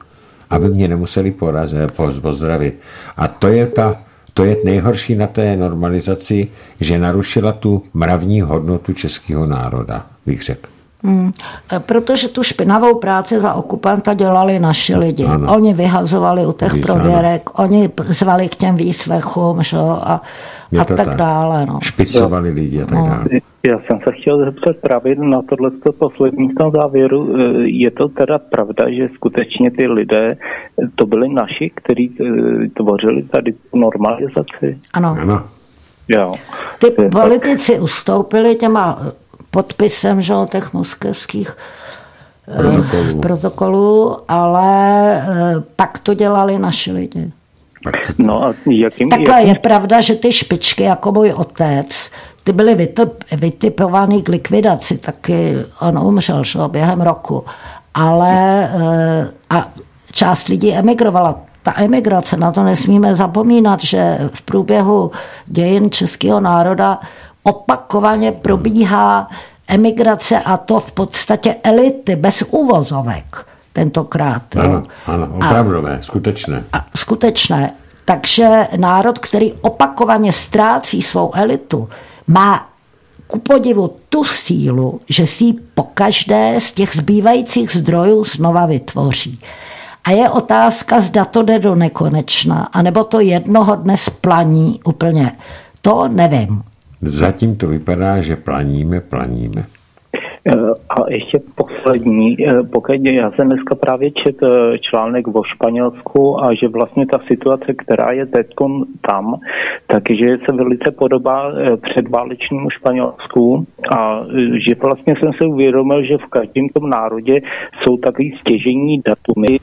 aby mě nemuseli porazit, pozdravit. A to je ta to je nejhorší na té normalizaci, že narušila tu mravní hodnotu českého národa, bych řekl. Hmm. Protože tu špinavou práci za okupanta dělali naši lidi. Ano. Oni vyhazovali u těch Víc, prověrek, ano. oni zvali k těm výslechům že? a, a tak, tak dále. No. Špicovali lidi a tak no. dále. Já jsem se chtěl zeptat právě na tohle poslední v tom závěru. Eh, je to teda pravda, že skutečně ty lidé, to byli naši, kteří eh, tvořili tady normalizaci? Ano. ano. Jo. Ty politici tak... ustoupili těma podpisem že, těch moskevských eh, protokolů. protokolů, ale pak to dělali naši lidi. No a jakým, Takhle jakým... je pravda, že ty špičky, jako můj otec, ty byly vytip, vytipovaný k likvidaci, taky on umřel šlo, během roku. Ale eh, a část lidí emigrovala. Ta emigrace, na to nesmíme zapomínat, že v průběhu dějin českého národa opakovaně probíhá emigrace a to v podstatě elity, bez úvozovek tentokrát. Ano, ano opravdové, a, skutečné. A, skutečné. Takže národ, který opakovaně ztrácí svou elitu, má ku podivu tu sílu, že si ji po každé z těch zbývajících zdrojů znova vytvoří. A je otázka, zda to jde do nekonečna, anebo to jednoho dne splaní úplně. To nevím. Zatím to vypadá, že planíme, planíme. Eh, a ještě poslední, eh, pokud já jsem dneska právě čet eh, článek o Španělsku a že vlastně ta situace, která je teď tam, takže se velice podobá předválečnému Španělsku a že vlastně jsem se uvědomil, že v každém tom národě jsou takový stěžení datumy.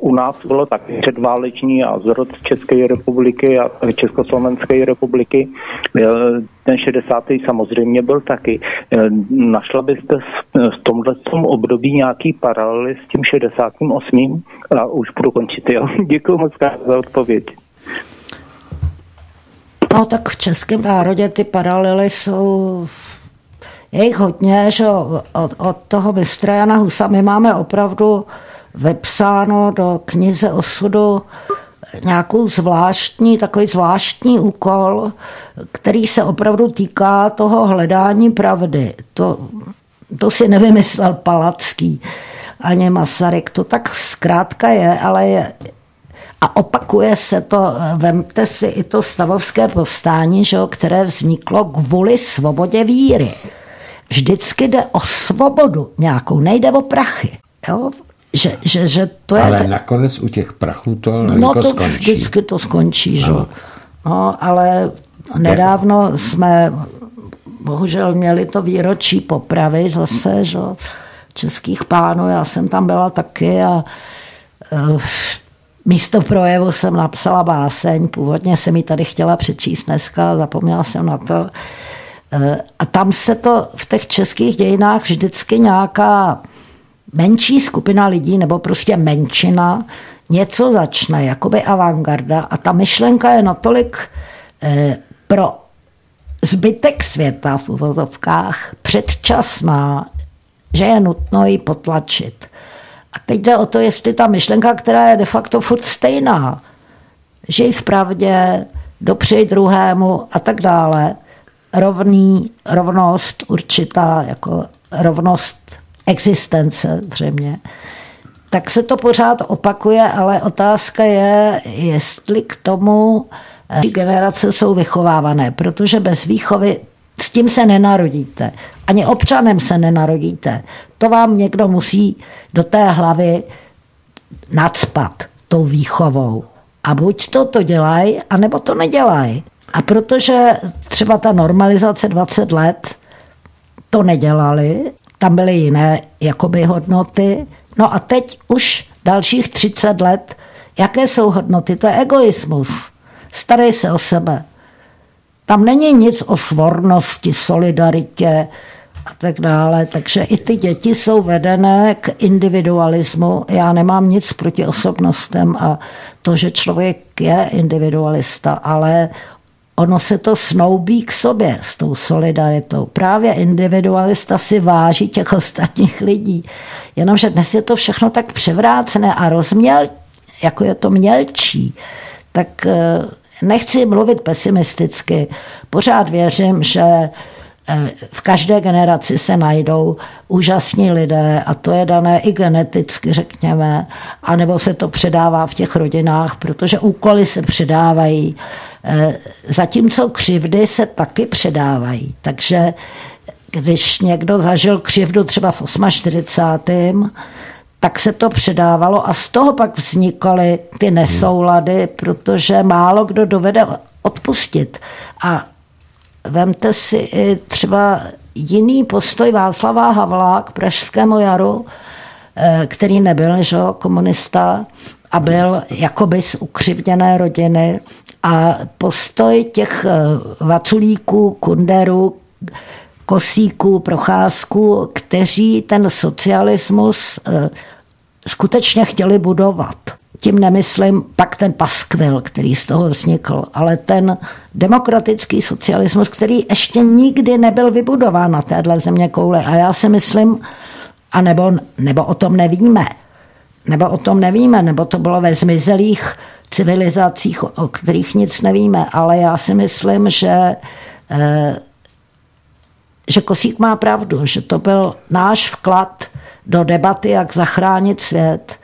U nás bylo taky předváleční a zrod České republiky a Československé republiky ten 60. samozřejmě byl taky. Eh, našla byste v tomhle období nějaký paralely s tím 68. A už budu končit, jo. Děkuji moc za odpověď. No tak v českém národě ty paralely jsou je jich hodně, že od, od toho mistra Jana Husa my máme opravdu vepsáno do knize osudu nějakou zvláštní, takový zvláštní úkol, který se opravdu týká toho hledání pravdy. To, to si nevymyslel Palacký ani Masaryk, to tak zkrátka je, ale je, a opakuje se to, vemte si i to stavovské povstání, že jo, které vzniklo kvůli svobodě víry. Vždycky jde o svobodu nějakou, nejde o prachy. Jo? Že, že, že to je... Ale nakonec u těch prachů to no, to skončí. vždycky to skončí, že? No, ale nedávno jsme bohužel měli to výročí popravy zase, že? českých pánů, já jsem tam byla taky a uh, místo projevu jsem napsala báseň, původně jsem mi tady chtěla přečíst dneska, zapomněla jsem na to. Uh, a tam se to v těch českých dějinách vždycky nějaká menší skupina lidí nebo prostě menšina něco začne, jakoby avantgarda a ta myšlenka je natolik eh, pro zbytek světa v uvozovkách předčasná, že je nutno ji potlačit. A teď jde o to, jestli ta myšlenka, která je de facto furt stejná, žij v pravdě, dopřej druhému a tak dále, rovný, rovnost určitá, jako rovnost existence zřejmě, tak se to pořád opakuje, ale otázka je, jestli k tomu eh, generace jsou vychovávané, protože bez výchovy s tím se nenarodíte. Ani občanem se nenarodíte. To vám někdo musí do té hlavy nadspat tou výchovou. A buď to to dělají, anebo to nedělají. A protože třeba ta normalizace 20 let to nedělali, tam byly jiné jakoby hodnoty. No a teď už dalších 30 let, jaké jsou hodnoty? To je egoismus. Starej se o sebe. Tam není nic o svornosti, solidaritě a tak dále. Takže i ty děti jsou vedené k individualismu. Já nemám nic proti osobnostem a to, že člověk je individualista, ale ono se to snoubí k sobě s tou solidaritou. Právě individualista si váží těch ostatních lidí. Jenomže dnes je to všechno tak převrácené a rozměl, jako je to mělčí, tak eh, nechci mluvit pesimisticky. Pořád věřím, že v každé generaci se najdou úžasní lidé a to je dané i geneticky, řekněme, anebo se to předává v těch rodinách, protože úkoly se předávají Eh, zatímco křivdy se taky předávají. Takže když někdo zažil křivdu třeba v 48., tak se to předávalo a z toho pak vznikaly ty nesoulady, protože málo kdo dovede odpustit. A vemte si třeba jiný postoj Václava Havla k Pražskému jaru, eh, který nebyl že, komunista a byl jakoby z ukřivděné rodiny, a postoj těch eh, vaculíků, kunderů, kosíků, procházků, kteří ten socialismus eh, skutečně chtěli budovat. Tím nemyslím pak ten paskvil, který z toho vznikl, ale ten demokratický socialismus, který ještě nikdy nebyl vybudován na téhle země koule. A já si myslím, a nebo, nebo o tom nevíme, nebo o tom nevíme, nebo to bylo ve zmizelých civilizacích, o kterých nic nevíme, ale já si myslím, že eh, že Kosík má pravdu, že to byl náš vklad do debaty, jak zachránit svět.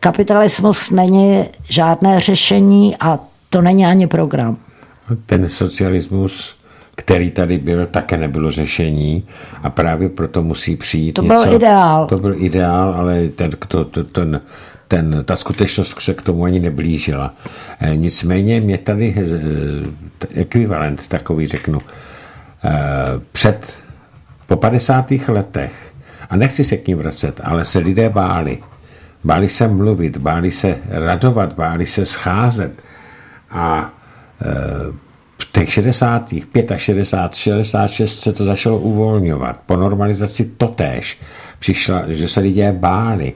Kapitalismus není žádné řešení a to není ani program. Ten socialismus, který tady byl, také nebylo řešení a právě proto musí přijít To něco. byl ideál. To byl ideál, ale ten, to, to, ten, ten, ta skutečnost se k tomu ani neblížila. E, nicméně mě tady e, ekvivalent takový řeknu. E, před po 50. letech, a nechci se k ním vracet, ale se lidé báli. Báli se mluvit, báli se radovat, báli se scházet. A v těch 60. 65, 66 se to začalo uvolňovat. Po normalizaci totéž. Přišla, že se lidé báli.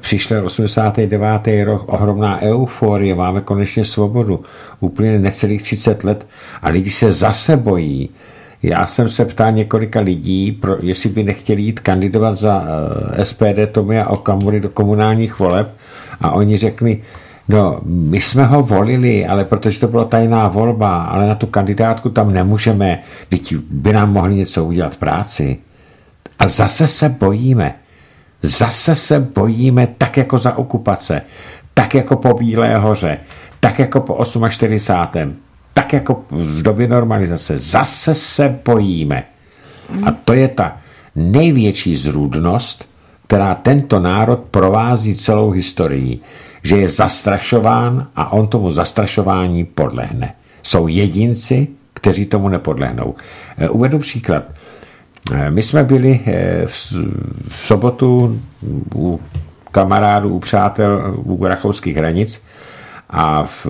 Přišel 89. rok, ohromná euforie, máme konečně svobodu. Úplně necelých 30 let a lidi se zase bojí. Já jsem se ptal několika lidí, pro, jestli by nechtěli jít kandidovat za uh, SPD Tomia Okamury do komunálních voleb a oni řekli, No, my jsme ho volili, ale protože to byla tajná volba, ale na tu kandidátku tam nemůžeme, teď by nám mohli něco udělat v práci. A zase se bojíme. Zase se bojíme tak jako za okupace, tak jako po Bílé hoře, tak jako po 48. Tak jako v době normalizace. Zase se bojíme. A to je ta největší zrůdnost, která tento národ provází celou historii že je zastrašován a on tomu zastrašování podlehne. Jsou jedinci, kteří tomu nepodlehnou. Eh, uvedu příklad. Eh, my jsme byli eh, v sobotu u kamarádů, u přátel u rakouských hranic a v,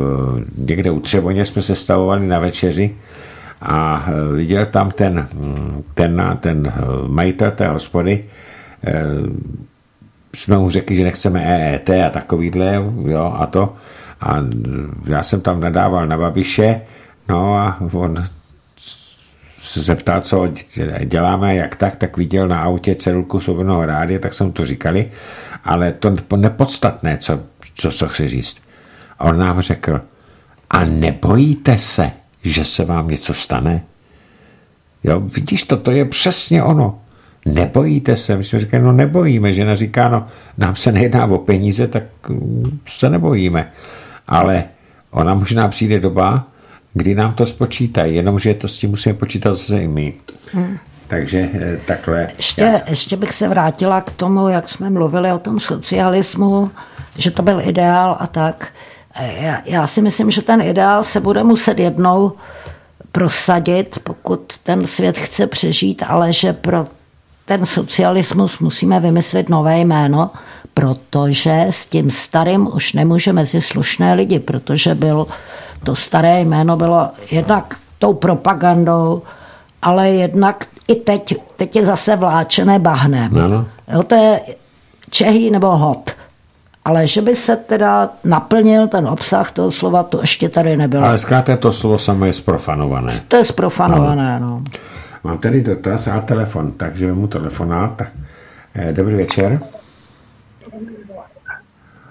někde u Třeboně jsme se stavovali na večeři a viděl tam ten, ten, ten majitel té hospody jsme mu řekli, že nechceme EET a takovýhle, jo, a to. A já jsem tam nadával na Babiše, no a on se zeptal, co děláme, jak tak, tak viděl na autě celku svobodného rádia, tak jsem to říkali, ale to nepodstatné, co, co se chci říct. A on nám řekl, a nebojíte se, že se vám něco stane? Jo, vidíš to, to je přesně ono. Nebojíte se? My jsme říkali, no nebojíme. Žena říká, no nám se nejedná o peníze, tak mm, se nebojíme. Ale ona možná přijde doba, kdy nám to spočítají, jenomže to s tím musíme počítat zase i my. Hmm. Takže eh, takhle. Ještě, já... ještě bych se vrátila k tomu, jak jsme mluvili o tom socialismu, že to byl ideál a tak. Já, já si myslím, že ten ideál se bude muset jednou prosadit, pokud ten svět chce přežít, ale že pro ten socialismus musíme vymyslet nové jméno, protože s tím starým už nemůžeme si slušné lidi, protože byl, to staré jméno bylo jednak tou propagandou, ale jednak i teď, teď je zase vláčené bahnem. Ano. Jo, to je Čehý nebo hot. Ale že by se teda naplnil ten obsah toho slova, to ještě tady nebylo. Ale zkrátka to slovo samo je sprofanované. To je sprofanované, no. no. Mám tady dotaz a telefon, takže mu telefonát. Eh, dobrý večer.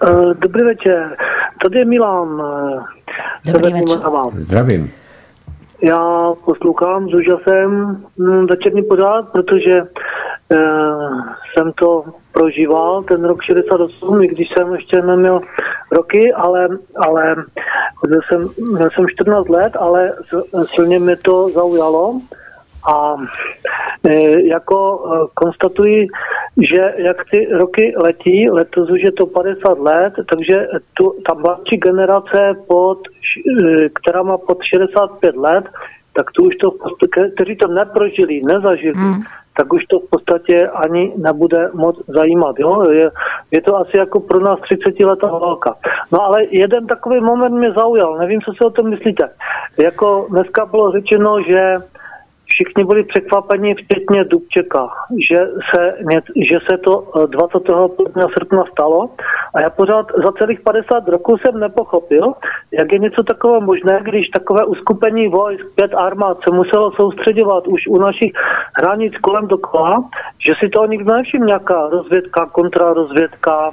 Eh, dobrý večer. Tady je Milan. Eh, dobrý večer. Zdravím. Já poslouchám s úžasem hm, večerní pořád, protože jsem to prožíval, ten rok 68, i když jsem ještě neměl roky, ale, ale byl jsem, měl jsem 14 let, ale silně mi to zaujalo a e, jako e, konstatuji, že jak ty roky letí, letos už je to 50 let, takže tu, ta mladší generace, pod, která má pod 65 let, tak tu už to, kteří to neprožili, nezažili, hmm. Tak už to v podstatě ani nebude moc zajímat. Jo? Je, je to asi jako pro nás 30 letá válka. No ale jeden takový moment mě zaujal, nevím, co si o tom myslíte. Jako dneska bylo řečeno, že všichni byli překvapeni, včetně Dubčeka, že se, že se to 21. Eh, srpna stalo a já pořád za celých 50 roků jsem nepochopil, jak je něco takového možné, když takové uskupení vojsk, pět armád se muselo soustředovat už u našich hranic kolem dokola, že si toho nikdo nevšiml, nějaká rozvědka, kontrarozvědka,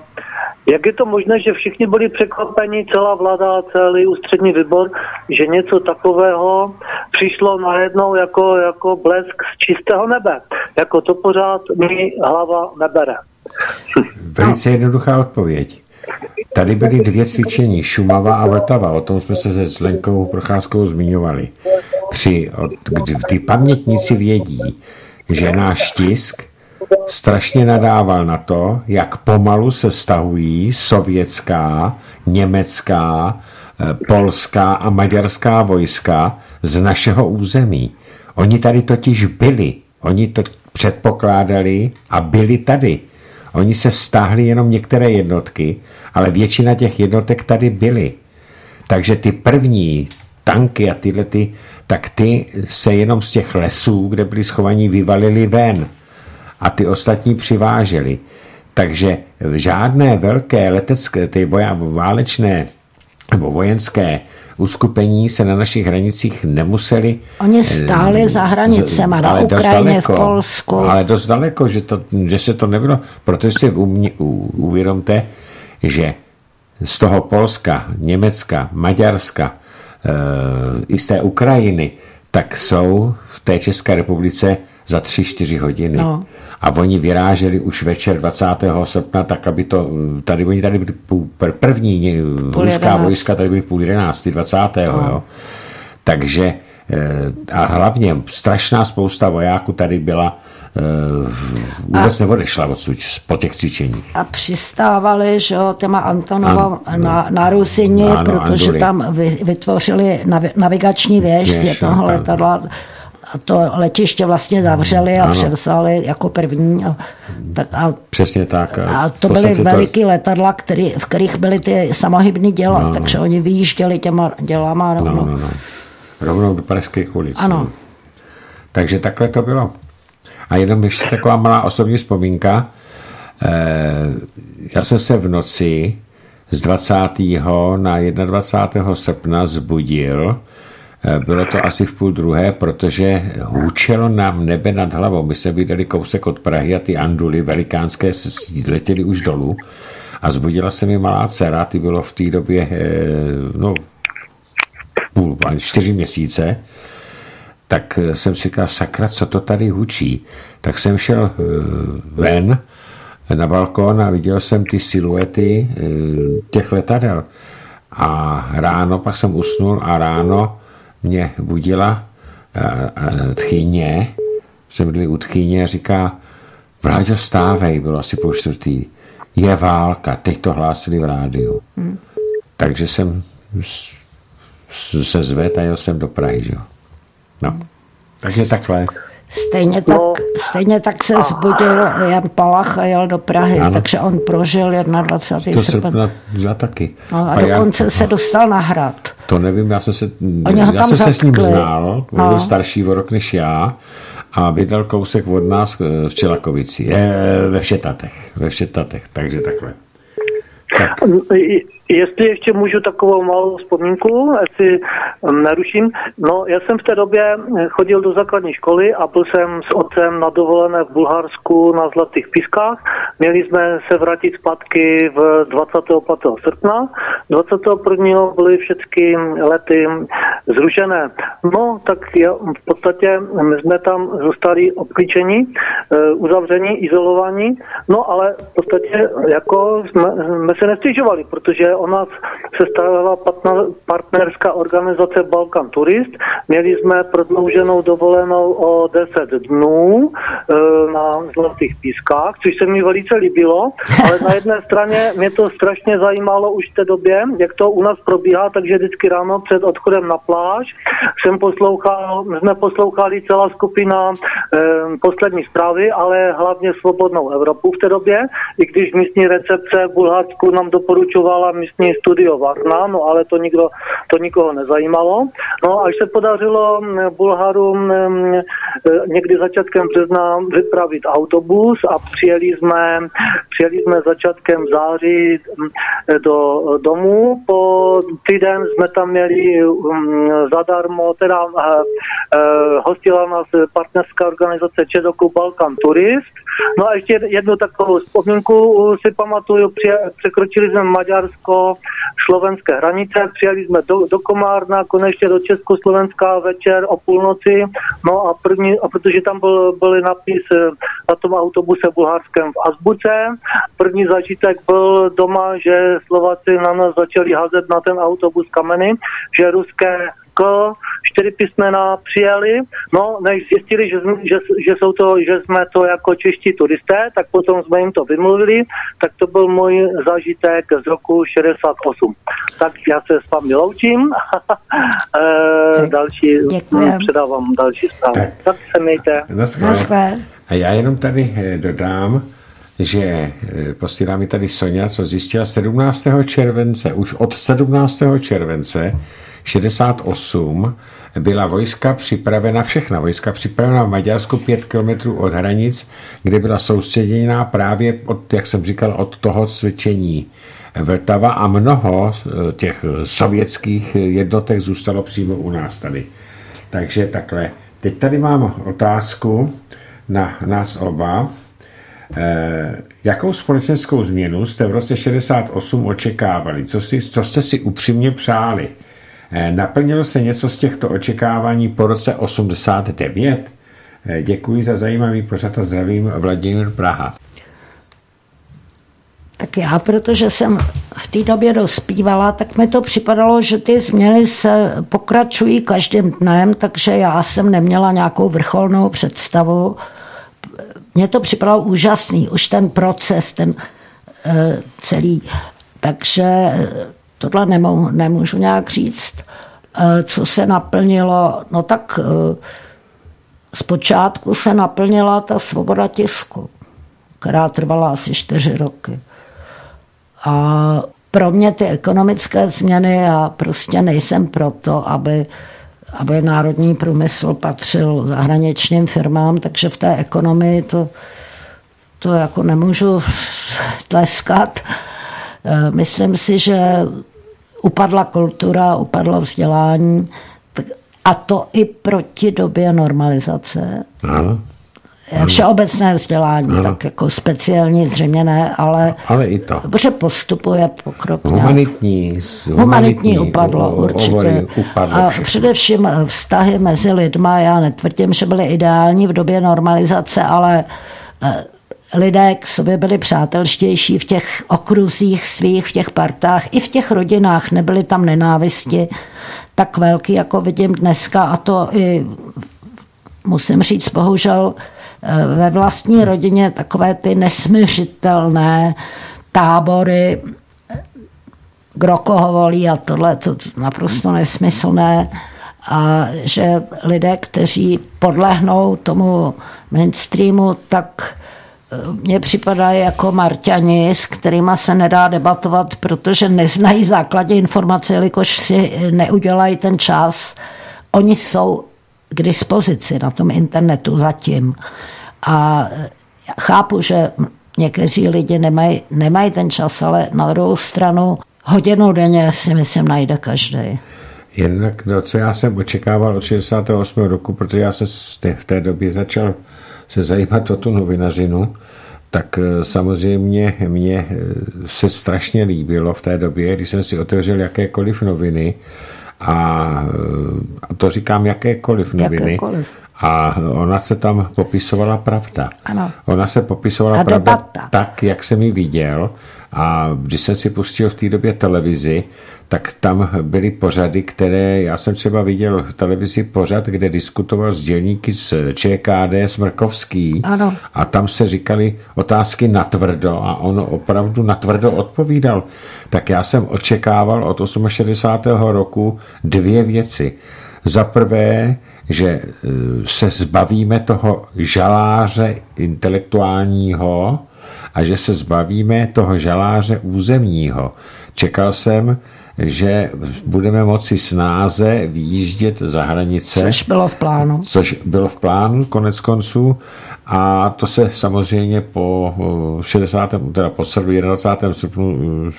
Jak je to možné, že všichni byli překvapeni, celá vláda, celý ústřední výbor, že něco takového přišlo najednou jako, jako blesk z čistého nebe. Jako to pořád mi hlava nebere. Velice jednoduchá odpověď. Tady byly dvě cvičení, Šumava a Vltava, o tom jsme se s Lenkou Procházkou zmiňovali. Při, kdy ty pamětníci vědí, že náš tisk strašně nadával na to, jak pomalu se stahují sovětská, německá, eh, polská a maďarská vojska z našeho území. Oni tady totiž byli. Oni to předpokládali a byli tady. Oni se stáhli jenom některé jednotky, ale většina těch jednotek tady byly. Takže ty první tanky a tyhle ty, tak ty se jenom z těch lesů, kde byli schovaní, vyvalili ven a ty ostatní přiváželi. Takže žádné velké letecké, ty voja, válečné nebo vojenské uskupení se na našich hranicích nemuseli... Oni stáli eh, za hranicemi na Ukrajině, daleko, v Polsku. Ale dost daleko, že, to, že se to nebylo... Protože si uvědomte, že z toho Polska, Německa, Maďarska, e, i z té Ukrajiny, tak jsou v té České republice za 3-4 hodiny. No. A oni vyráželi už večer 20. srpna, tak aby to, tady oni tady byli první ruská vojska, tady byly půl 11. 20. No. Jo. Takže eh, a hlavně strašná spousta vojáků tady byla uh, vůbec a, neodešla odsud po těch cvičeních. A přistávali, že jo, těma Antonova An, na, na Rusini, ano, protože Andury. tam vytvořili navigační věž z jednoho letadla a to letiště vlastně zavřeli a ano. převzali jako první. A, tak a, Přesně tak. A, a to byly veliký to... letadla, který, v kterých byly ty samohybný děla, no, takže no. oni vyjížděli těma dělama rovnou. No, no, no. Rovnou do Pražských ulic. Ano. No. Takže takhle to bylo. A jenom ještě taková malá osobní vzpomínka. E, já jsem se v noci z 20. na 21. srpna zbudil Eh, bylo to asi v půl druhé, protože hůčelo nám nebe nad hlavou. My jsme viděli kousek od Prahy a ty anduly velikánské letěly už dolů. A zbudila se mi malá dcera, ty bylo v té době eh, no, půl, čtyři měsíce, tak eh, jsem si říkal, sakra, co to tady hučí. Tak jsem šel ven na balkon a viděl jsem ty siluety těch letadel. A ráno, pak jsem usnul a ráno mě budila tchyně, jsme byli u tchyně a říká, Vláďo, stávej, bylo asi po čtvrtý. Je válka, teď to hlásili v rádiu. Hmm. Takže jsem se zvedl a jel jsem do Prahy, že jo. No, takže takhle. Stejně tak, no, stejně tak se zbudil Jan Palach a jel do Prahy, ano. takže on prožil 21. srpna. Já taky. No, a, a dokonce já, se dostal na hrad. To nevím, já jsem se, já jsem se s ním znal, no. byl starší o rok než já a bydlel kousek od nás v Čelakovici, je, ve Všetatech, ve Všetatech, takže takhle. Tak. Jestli ještě můžu takovou malou vzpomínku, jestli um, naruším. No, já jsem v té době chodil do základní školy a byl jsem s otcem na dovolené v Bulharsku na Zlatých pískách. Měli jsme se vrátit zpátky v 25. srpna. 21. byly všechny lety zrušené. No, tak já, v podstatě my jsme tam zůstali obklíčení, eh, uzavření, izolovaní, no ale v podstatě jako jsme, jsme se nestěžovali, protože o nás se stala partnerská organizace Balkan Turist. Měli jsme prodlouženou dovolenou o 10 dnů e, na Zlatých pískách, což se mi velice líbilo, ale na jedné straně mě to strašně zajímalo už v té době, jak to u nás probíhá, takže vždycky ráno před odchodem na pláž jsem poslouchal, jsme poslouchali celá skupina poslední zprávy, ale hlavně Svobodnou Evropu v té době, i když místní recepce v Bulharsku nám doporučovala místní studio Varna, no ale to, nikdo, to nikoho nezajímalo. No až se podařilo mm, Bulharům mm, e, někdy začátkem března vypravit autobus a přijeli jsme, přijeli jsme začátkem září mm, do domu. Po týden jsme tam měli zadarmo, teda uh, hostila nás partnerská organizace Čedoku Balkan Turist, No a ještě jednu takovou vzpomínku si pamatuju, překročili jsme Maďarsko, slovenské hranice, přijeli jsme do, do Komárna, konečně do Československa večer o půlnoci, no a první, a protože tam byl, byl napis eh, na tom autobuse bulharském v Azbuce, první zažitek byl doma, že Slováci na nás začali házet na ten autobus kameny, že ruské k, čtyři písmena přijeli, no, než zjistili, že, že, že, jsou to, že jsme to jako čeští turisté, tak potom jsme jim to vymluvili, tak to byl můj zážitek z roku 68. Tak já se s vámi loučím, e, další, Děkujem. předávám další zprávu. Tak, tak se mějte. A já jenom tady eh, dodám, že eh, posílá mi tady Sonja, co zjistila 17. července, už od 17. července 68 byla vojska připravena, všechna vojska připravena v Maďarsku pět kilometrů od hranic, kde byla soustředěná právě, od, jak jsem říkal, od toho cvičení Vltava a mnoho eh, těch sovětských jednotek zůstalo přímo u nás tady. Takže takhle. Teď tady mám otázku na nás oba. Eh, jakou společenskou změnu jste v roce 68 očekávali? Co, si, co jste si upřímně přáli? Eh, naplnilo se něco z těchto očekávání po roce 89? Eh, děkuji za zajímavý pořad a zdravím Vladimír Praha. Tak já, protože jsem v té době dospívala, tak mi to připadalo, že ty změny se pokračují každým dnem, takže já jsem neměla nějakou vrcholnou představu. Mně to připadalo úžasný, už ten proces, ten uh, celý. Takže tohle nemů, nemůžu nějak říct. Eh, co se naplnilo? No tak eh, zpočátku se naplnila ta svoboda tisku, která trvala asi čtyři roky. A pro mě ty ekonomické změny, já prostě nejsem proto, aby, aby národní průmysl patřil zahraničním firmám, takže v té ekonomii to, to jako nemůžu tleskat. Eh, myslím si, že upadla kultura, upadlo vzdělání a to i proti době normalizace. Ano. Všeobecné vzdělání, ano. tak jako speciální zřejmě ne, ale, ale i to. Protože postupuje pokrok. Humanitní, humanitní, humanitní upadlo určitě. Upadlo a především vztahy mezi lidma, já netvrdím, že byly ideální v době normalizace, ale eh, lidé k sobě byli přátelštější v těch okruzích svých, v těch partách, i v těch rodinách, nebyly tam nenávisti tak velký, jako vidím dneska a to i musím říct, bohužel eh, ve vlastní rodině takové ty nesmířitelné tábory, kdo koho volí a tohle to naprosto nesmyslné. A že lidé, kteří podlehnou tomu mainstreamu, tak mně připadá jako Marťani, s kterými se nedá debatovat, protože neznají základě informace, jelikož si neudělají ten čas. Oni jsou k dispozici na tom internetu zatím. A chápu, že někteří lidi nemají, nemají ten čas, ale na druhou stranu hodinu denně si myslím najde každý. Jednak to, co já jsem očekával od 68. roku, protože já jsem v té době začal se zajímat o tu novinařinu, tak eh, samozřejmě mě eh, se strašně líbilo v té době, když jsem si otevřel jakékoliv noviny a, eh, a to říkám jakékoliv noviny. Jakékoliv. A ona se tam popisovala pravda. Ano. Ona se popisovala a pravda debata. tak, jak jsem ji viděl. A když jsem si pustil v té době televizi, tak tam byly pořady, které, já jsem třeba viděl v televizi pořad, kde diskutoval s dělníky z ČKD Smrkovský ano. a tam se říkali otázky natvrdo a on opravdu natvrdo odpovídal. Tak já jsem očekával od 68. roku dvě věci. Za prvé, že e, se zbavíme toho žaláře intelektuálního a že se zbavíme toho žaláře územního. Čekal jsem, že budeme moci snáze výjíždět za hranice. Což bylo v plánu. Což bylo v plánu konec konců a to se samozřejmě po 60. teda po 21. srpnu eh,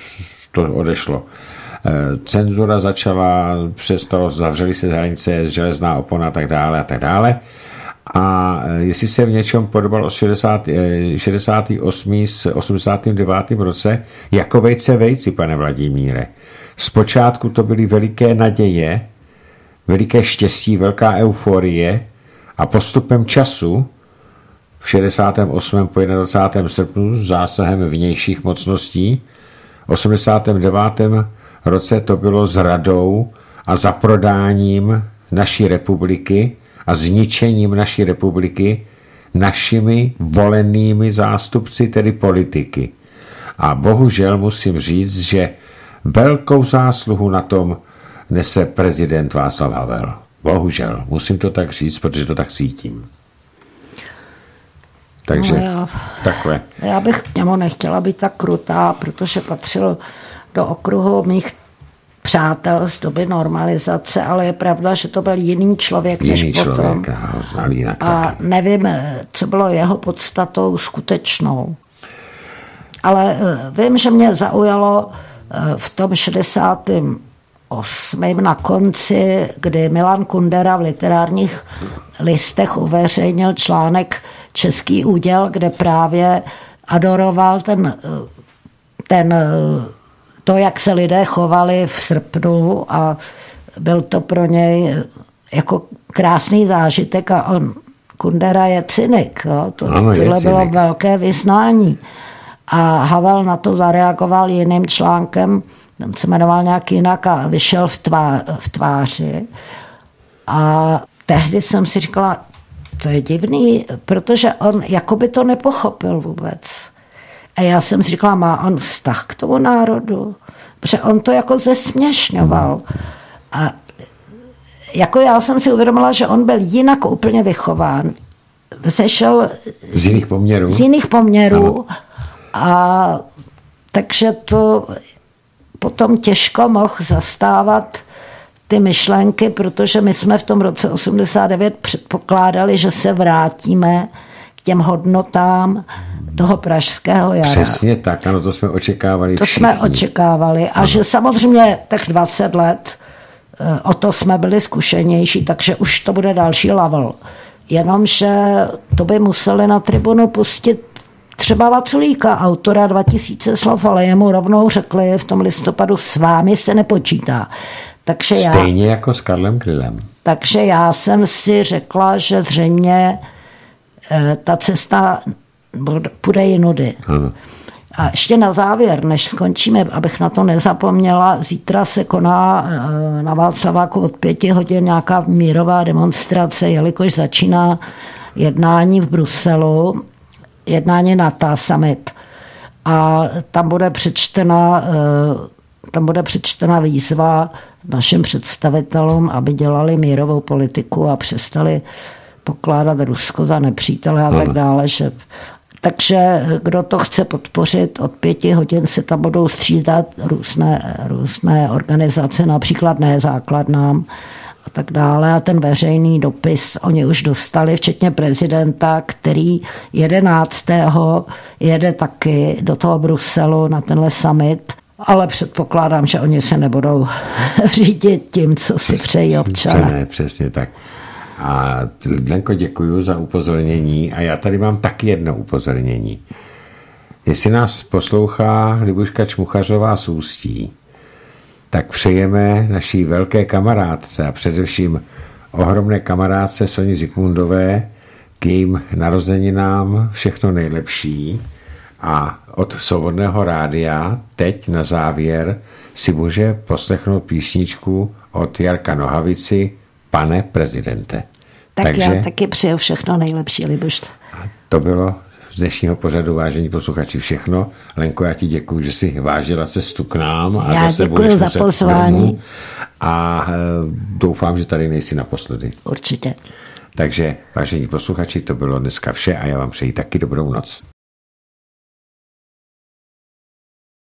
to odešlo. Eh, cenzura začala, přestalo, zavřeli se hranice, železná opona a tak dále a tak dále. A eh, jestli se v něčem podobal od 60, 68. s 89. roce, jako vejce vejci, pane Vladimíre. Zpočátku to byly veliké naděje, veliké štěstí, velká euforie a postupem času v 68. po 21. srpnu zásahem vnějších mocností, 89. roce to bylo zradou a zaprodáním naší republiky a zničením naší republiky našimi volenými zástupci, tedy politiky. A bohužel musím říct, že velkou zásluhu na tom nese prezident Václav Havel. Bohužel, musím to tak říct, protože to tak cítím. Takže no já, takhle. Já bych k němu nechtěla být tak krutá, protože patřil do okruhu mých přátel z doby normalizace, ale je pravda, že to byl jiný člověk jiný než člověk, potom. A, jinak a taky. nevím, co bylo jeho podstatou skutečnou. Ale eh, vím, že mě zaujalo v tom 68. na konci, kdy Milan Kundera v literárních listech uveřejnil článek Český úděl, kde právě adoroval ten, ten to, jak se lidé chovali v srpnu a byl to pro něj jako krásný zážitek a on, Kundera je cynik, jo? To, ano, tohle je bylo cynik. velké vyznání. A Havel na to zareagoval jiným článkem, ten se jmenoval nějak jinak a vyšel v, tvá, v tváři. A tehdy jsem si říkala, to je divný, protože on jako by to nepochopil vůbec. A já jsem si říkala, má on vztah k tomu národu? Protože on to jako zesměšňoval. A jako já jsem si uvědomila, že on byl jinak úplně vychován. Vzešel z jiných poměrů. Z jiných poměrů. Ano. A takže to potom těžko mohl zastávat ty myšlenky, protože my jsme v tom roce 89 předpokládali, že se vrátíme k těm hodnotám toho pražského jara. Přesně tak, ano, to jsme očekávali To všichni. jsme očekávali. A ano. že samozřejmě tak 20 let o to jsme byli zkušenější, takže už to bude další level. Jenomže to by museli na tribunu pustit třeba Vaculíka, autora 2000 slov, ale jemu rovnou řekli v tom listopadu s vámi se nepočítá. Takže já, Stejně jako s Karlem Krylem. takže já jsem si řekla, že zřejmě eh, ta cesta půjde jinudy. Ano. A ještě na závěr, než skončíme, abych na to nezapomněla, zítra se koná eh, na Václaváku od pěti hodin nějaká mírová demonstrace, jelikož začíná jednání v Bruselu, jednání NATO summit. A tam bude přečtena, eh, tam bude přečtena výzva našim představitelům, aby dělali mírovou politiku a přestali pokládat Rusko za nepřítele a tak dále, že takže kdo to chce podpořit, od pěti hodin se tam budou střídat různé, různé organizace, například ne základnám a tak dále. A ten veřejný dopis oni už dostali, včetně prezidenta, který 11. jede taky do toho Bruselu na tenhle summit ale předpokládám, že oni se nebudou řídit tím, co si přejí občané. Ne, přesně tak. A Lenko, děkuji za upozornění a já tady mám taky jedno upozornění. Jestli nás poslouchá Libuška Čmuchařová z Ústí, tak přejeme naší velké kamarádce a především ohromné kamarádce Soně Zikmundové k jejím narozeninám všechno nejlepší a od Svobodného rádia teď na závěr si může poslechnout písničku od Jarka Nohavici Pane prezidente. Tak Takže, já taky přeju všechno nejlepší, Libušt. To bylo z dnešního pořadu Vážení posluchači všechno. Lenko, já ti děkuji, že jsi vážila cestu k nám. A já zase děkuji za pozvání. A e, doufám, že tady nejsi naposledy. Určitě. Takže, vážení posluchači, to bylo dneska vše a já vám přeji taky dobrou noc.